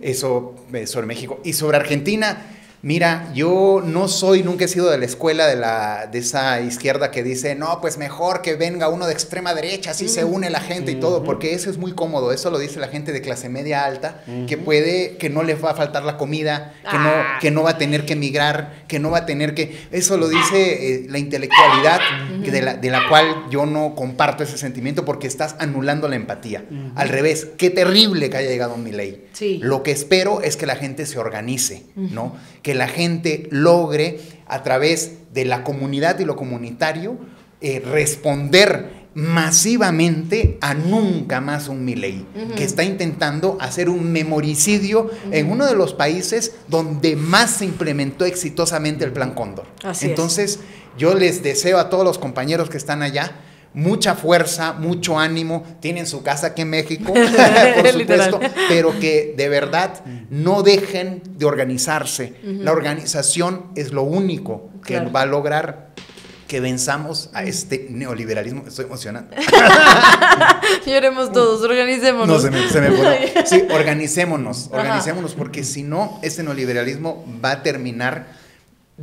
Eso eh, sobre México. Y sobre Argentina, mira, yo no soy, nunca he sido de la escuela de, la, de esa izquierda que dice, no, pues mejor que venga uno de extrema derecha, así se une la gente y todo, porque eso es muy cómodo, eso lo dice la gente de clase media alta, que puede, que no les va a faltar la comida, que, no, Ah. que no va a tener que emigrar, que no va a tener que... Eso lo dice eh, la intelectualidad, que de, la, de la cual yo no comparto ese sentimiento porque estás anulando la empatía. Al revés, qué terrible que haya llegado mi ley. Sí. Lo que espero es que la gente se organice, ¿no? Que la gente logre a través de la comunidad y lo comunitario eh, responder masivamente a nunca más un Milei, que está intentando hacer un memoricidio en uno de los países donde más se implementó exitosamente el Plan Cóndor. Así es. Entonces, yo les deseo a todos los compañeros que están allá mucha fuerza, mucho ánimo, tienen su casa aquí en México, [laughs] por supuesto, pero que de verdad no dejen de organizarse. La organización es lo único que Claro. va a lograr que venzamos a este neoliberalismo. Estoy emocionado. [laughs] Lloremos todos, organicémonos. No, se me, se me. [laughs] Sí, organicémonos, Ajá. organicémonos, porque si no, este neoliberalismo va a terminar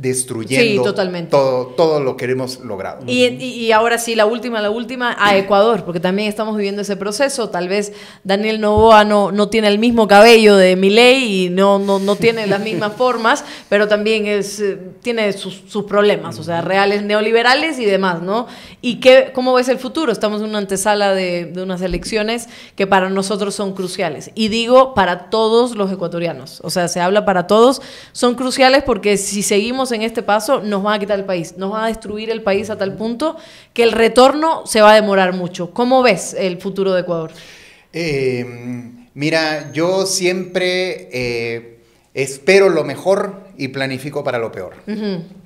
destruyendo Sí, totalmente. todo, todo lo que hemos logrado. Y, y- ahora sí, la última, la última, a Ecuador, porque también estamos viviendo ese proceso. Tal vez Daniel Novoa no, no tiene el mismo cabello de Milei y no, no, no tiene las mismas [laughs] formas, pero también es, eh, tiene sus, sus problemas, o sea, reales neoliberales y demás, ¿no? ¿Y qué, cómo ves el futuro? Estamos en una antesala de, de unas elecciones que para nosotros son cruciales. Y digo para todos los ecuatorianos, o sea, se habla para todos, son cruciales porque si seguimos en este paso nos van a quitar el país, nos van a destruir el país a tal punto que el retorno se va a demorar mucho. ¿Cómo ves el futuro de Ecuador? Eh, mira, yo siempre eh, espero lo mejor y planifico para lo peor,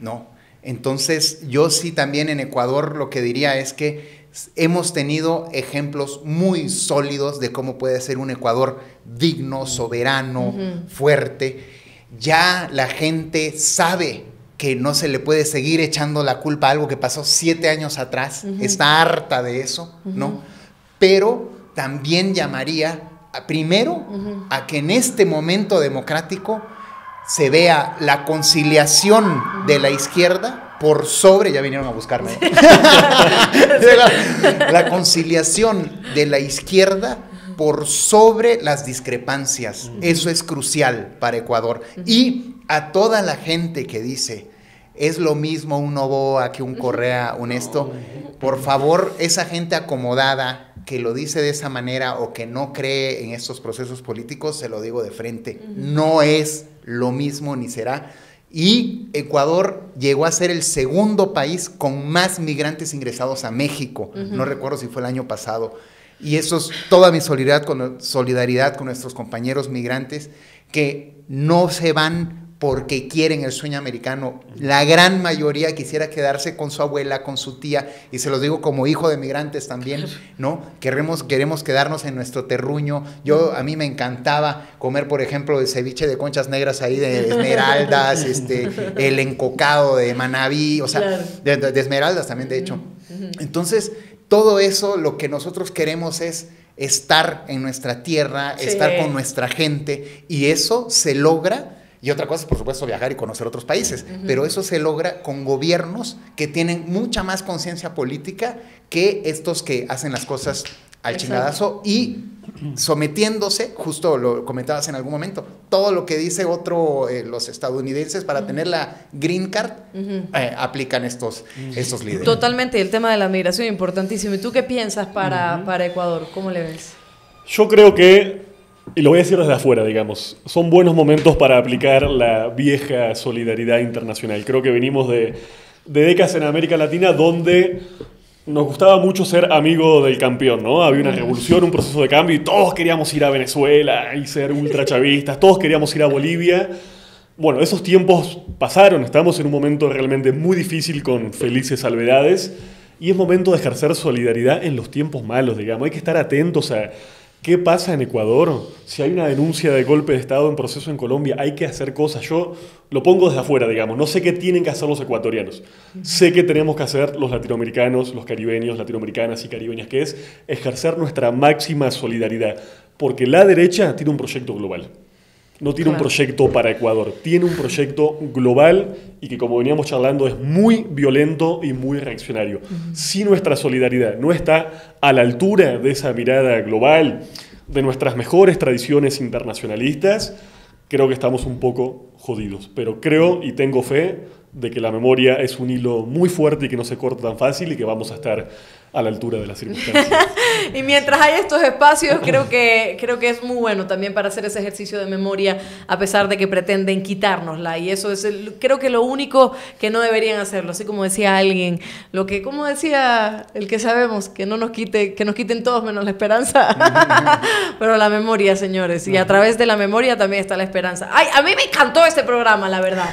¿no? Entonces, yo sí también en Ecuador lo que diría es que hemos tenido ejemplos muy sólidos de cómo puede ser un Ecuador digno, soberano, fuerte. Ya la gente sabe que no se le puede seguir echando la culpa a algo que pasó siete años atrás. Está harta de eso, ¿no? Pero también llamaría a- primero a que en este momento democrático se vea la conciliación de la izquierda por sobre, ya vinieron a buscarme, [laughs] la, la conciliación de la izquierda por sobre las discrepancias. Eso es crucial para Ecuador. Y a toda la gente que dice, es lo mismo un Novoa que un Correa, un esto, por favor, esa gente acomodada que lo dice de esa manera o que no cree en estos procesos políticos, se lo digo de frente, no es lo mismo ni será. Y Ecuador llegó a ser el segundo país con más migrantes ingresados a México. No recuerdo si fue el año pasado. Y eso es toda mi solidaridad con, solidaridad con nuestros compañeros migrantes que no se van porque quieren el sueño americano. La gran mayoría quisiera quedarse con su abuela, con su tía, y se los digo como hijo de migrantes también, ¿no? Queremos, queremos quedarnos en nuestro terruño. Yo, a mí me encantaba comer, por ejemplo, el ceviche de conchas negras ahí de esmeraldas, [laughs] este, el encocado de Manabí, o sea, Claro. de, esmeraldas también, de hecho. Entonces, todo eso lo que nosotros queremos es estar en nuestra tierra, Sí. estar con nuestra gente, y eso se logra. Y otra cosa es, por supuesto, viajar y conocer otros países, pero eso se logra con gobiernos que tienen mucha más conciencia política que estos que hacen las cosas al Exacto. chingadazo y sometiéndose, justo lo comentabas en algún momento, todo lo que dice otro, eh, los estadounidenses para tener la green card, eh, aplican estos, estos líderes. Totalmente, el tema de la migración importantísimo. ¿Y tú qué piensas para, para Ecuador? ¿Cómo le ves? Yo creo que, y lo voy a decir desde afuera, digamos, son buenos momentos para aplicar la vieja solidaridad internacional. Creo que venimos de, de décadas en América Latina donde nos gustaba mucho ser amigo del campeón, ¿no? Había una revolución, un proceso de cambio y todos queríamos ir a Venezuela y ser ultrachavistas, todos queríamos ir a Bolivia. Bueno, esos tiempos pasaron, estamos en un momento realmente muy difícil con felices salvedades y es momento de ejercer solidaridad en los tiempos malos, digamos. Hay que estar atentos a qué pasa en Ecuador. Si hay una denuncia de golpe de Estado en proceso en Colombia, hay que hacer cosas. Yo lo pongo desde afuera, digamos. No sé qué tienen que hacer los ecuatorianos. Sé que tenemos que hacer los latinoamericanos, los caribeños, latinoamericanas y caribeñas, que es ejercer nuestra máxima solidaridad. Porque la derecha tiene un proyecto global no tiene un proyecto para Ecuador, tiene un proyecto global y que como veníamos charlando es muy violento y muy reaccionario. Si nuestra solidaridad no está a la altura de esa mirada global, de nuestras mejores tradiciones internacionalistas, creo que estamos un poco jodidos. Pero creo y tengo fe de que la memoria es un hilo muy fuerte y que no se corta tan fácil y que vamos a estar a la altura de las circunstancias. [laughs] Y mientras hay estos espacios, creo que, creo que es muy bueno también para hacer ese ejercicio de memoria, a pesar de que pretenden quitárnosla. Y eso es, el- creo que lo único que no deberían hacerlo. Así como decía alguien, lo que, como decía el que sabemos, que no nos quite, que nos quiten todos menos la esperanza. [laughs] Pero la memoria, señores. Y a través de la memoria también está la esperanza. Ay, a mí me encantó este programa, la verdad.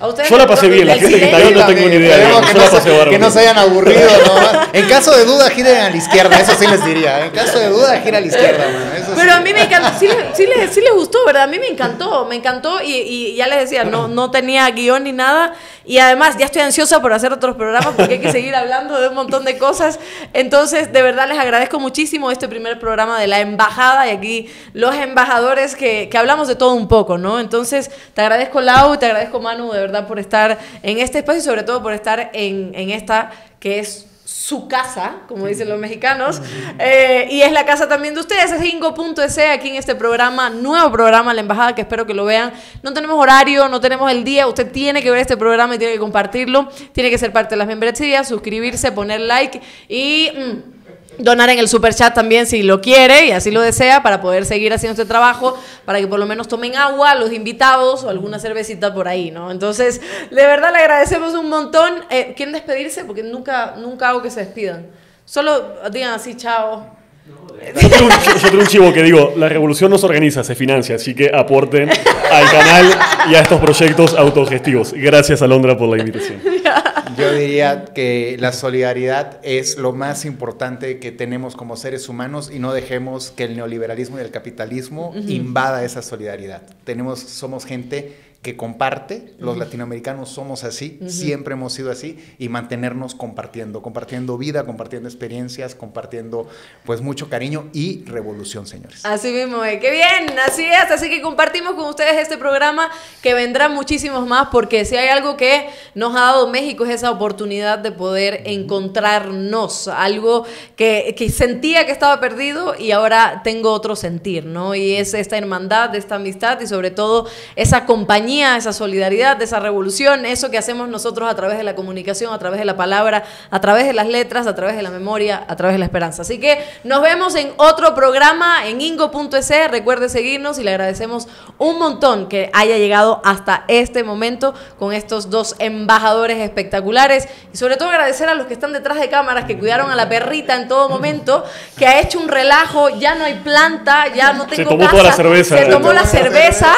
¿A ustedes Yo la pasé bien, la el gente que está viendo no tengo ni idea. Que, no se, que no se hayan aburrido, ¿no? En caso de duda, giren a la izquierda, eso sí les diría. En caso de duda, gira a la izquierda, eso Pero a mí me encantó, sí, le- sí, le- sí les gustó, ¿verdad? A mí me encantó, me encantó y, ya les decía, no, no tenía guion ni nada y además ya estoy ansiosa por hacer otros programas porque hay que seguir hablando de un montón de cosas. Entonces, de verdad les agradezco muchísimo este primer programa de la embajada y aquí los embajadores que, que hablamos de todo un poco, ¿no? Entonces, te agradezco Lau te agradezco Manu de verdad por estar en este espacio y sobre todo por estar en, en esta que es su casa, como dicen los mexicanos, eh, y es la casa también de ustedes, es Ingo.es aquí en este programa, nuevo programa, La Embajada, que espero que lo vean. No tenemos horario, no tenemos el día, usted tiene que ver este programa y tiene que compartirlo, tiene que ser parte de las membresías, suscribirse, poner like y... mm, donar en el super chat también si lo quiere y así lo desea para poder seguir haciendo este trabajo, para que por lo menos tomen agua los invitados o alguna cervecita por ahí, ¿no? Entonces, de verdad le agradecemos un montón. Eh, ¿Quieren despedirse? Porque nunca, nunca hago que se despidan. Solo digan así, chao. Yo tengo, un, yo tengo un chivo que digo, la revolución no se organiza, se financia, así que aporten al canal y a estos proyectos autogestivos. Gracias, Alondra, por la invitación. [laughs] Yo diría que la solidaridad es lo más importante que tenemos como seres humanos y no dejemos que el neoliberalismo y el capitalismo invada esa solidaridad. Tenemos, somos gente que comparte, los latinoamericanos somos así, siempre hemos sido así, y mantenernos compartiendo, compartiendo vida, compartiendo experiencias, compartiendo pues mucho cariño y revolución, señores. Así mismo, eh. qué bien, así es, así que compartimos con ustedes este programa que vendrá muchísimos más porque si hay algo que nos ha dado México es esa oportunidad de poder encontrarnos, algo que, que sentía que estaba perdido y ahora tengo otro sentir, ¿no? Y es esta hermandad, esta amistad y sobre todo esa compañía, esa solidaridad, esa revolución, eso que hacemos nosotros a través de la comunicación, a través de la palabra, a través de las letras, a través de la memoria, a través de la esperanza. Así que nos vemos en otro programa en ingo.es. Recuerde seguirnos y le agradecemos un montón que haya llegado hasta este momento con estos dos embajadores espectaculares y sobre todo agradecer a los que están detrás de cámaras que cuidaron a la perrita en todo momento, que ha hecho un relajo, ya no hay planta, ya no tengo tomó casa, toda la cerveza. se tomó la cerveza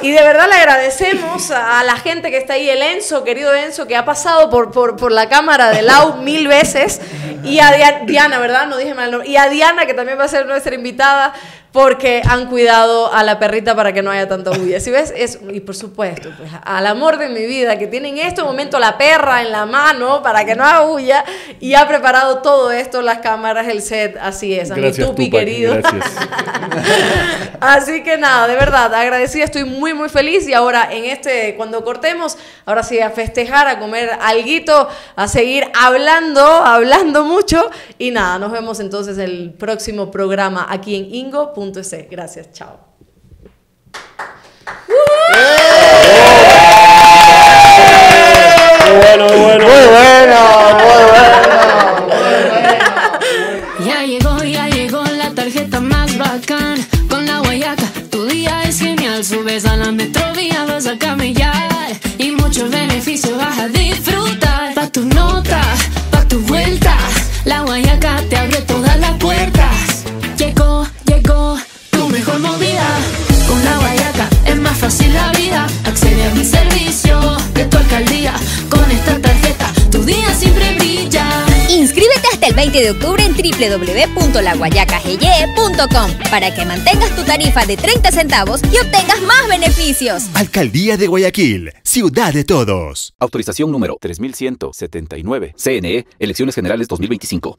y de verdad le agradecemos a la gente que está ahí, el Enzo, querido Enzo, que ha pasado por, por, por la cámara de Lau mil veces, y a Dia- Diana, ¿verdad? No dije mal el nombre. Y a Diana, que también va a ser nuestra invitada, porque han cuidado a la perrita para que no haya tanta bulla. ¿Sí ves? Es, y por supuesto, pues, al amor de mi vida, que tiene en este momento la perra en la mano para que no haga bulla, y ha preparado todo esto, las cámaras, el set, así es, a mi Gracias, tupi Tupac, querido. Gracias. [laughs] Así que nada, de verdad, agradecida, estoy muy muy feliz y ahora en este, cuando cortemos, ahora sí a festejar, a comer alguito, a seguir hablando, hablando mucho y nada, nos vemos entonces el próximo programa aquí en ingo.es. Gracias, chao. Muy bueno, muy bueno. Tu mejor movida Con la guayaca es más fácil la vida Accede a mi servicio de tu alcaldía Con esta tarjeta tu día siempre brilla Inscríbete hasta el 20 de octubre en www.laguayacagye.com para que mantengas tu tarifa de 30 centavos y obtengas más beneficios. Alcaldía de Guayaquil, ciudad de todos. Autorización número 3179. CNE, Elecciones Generales 2025.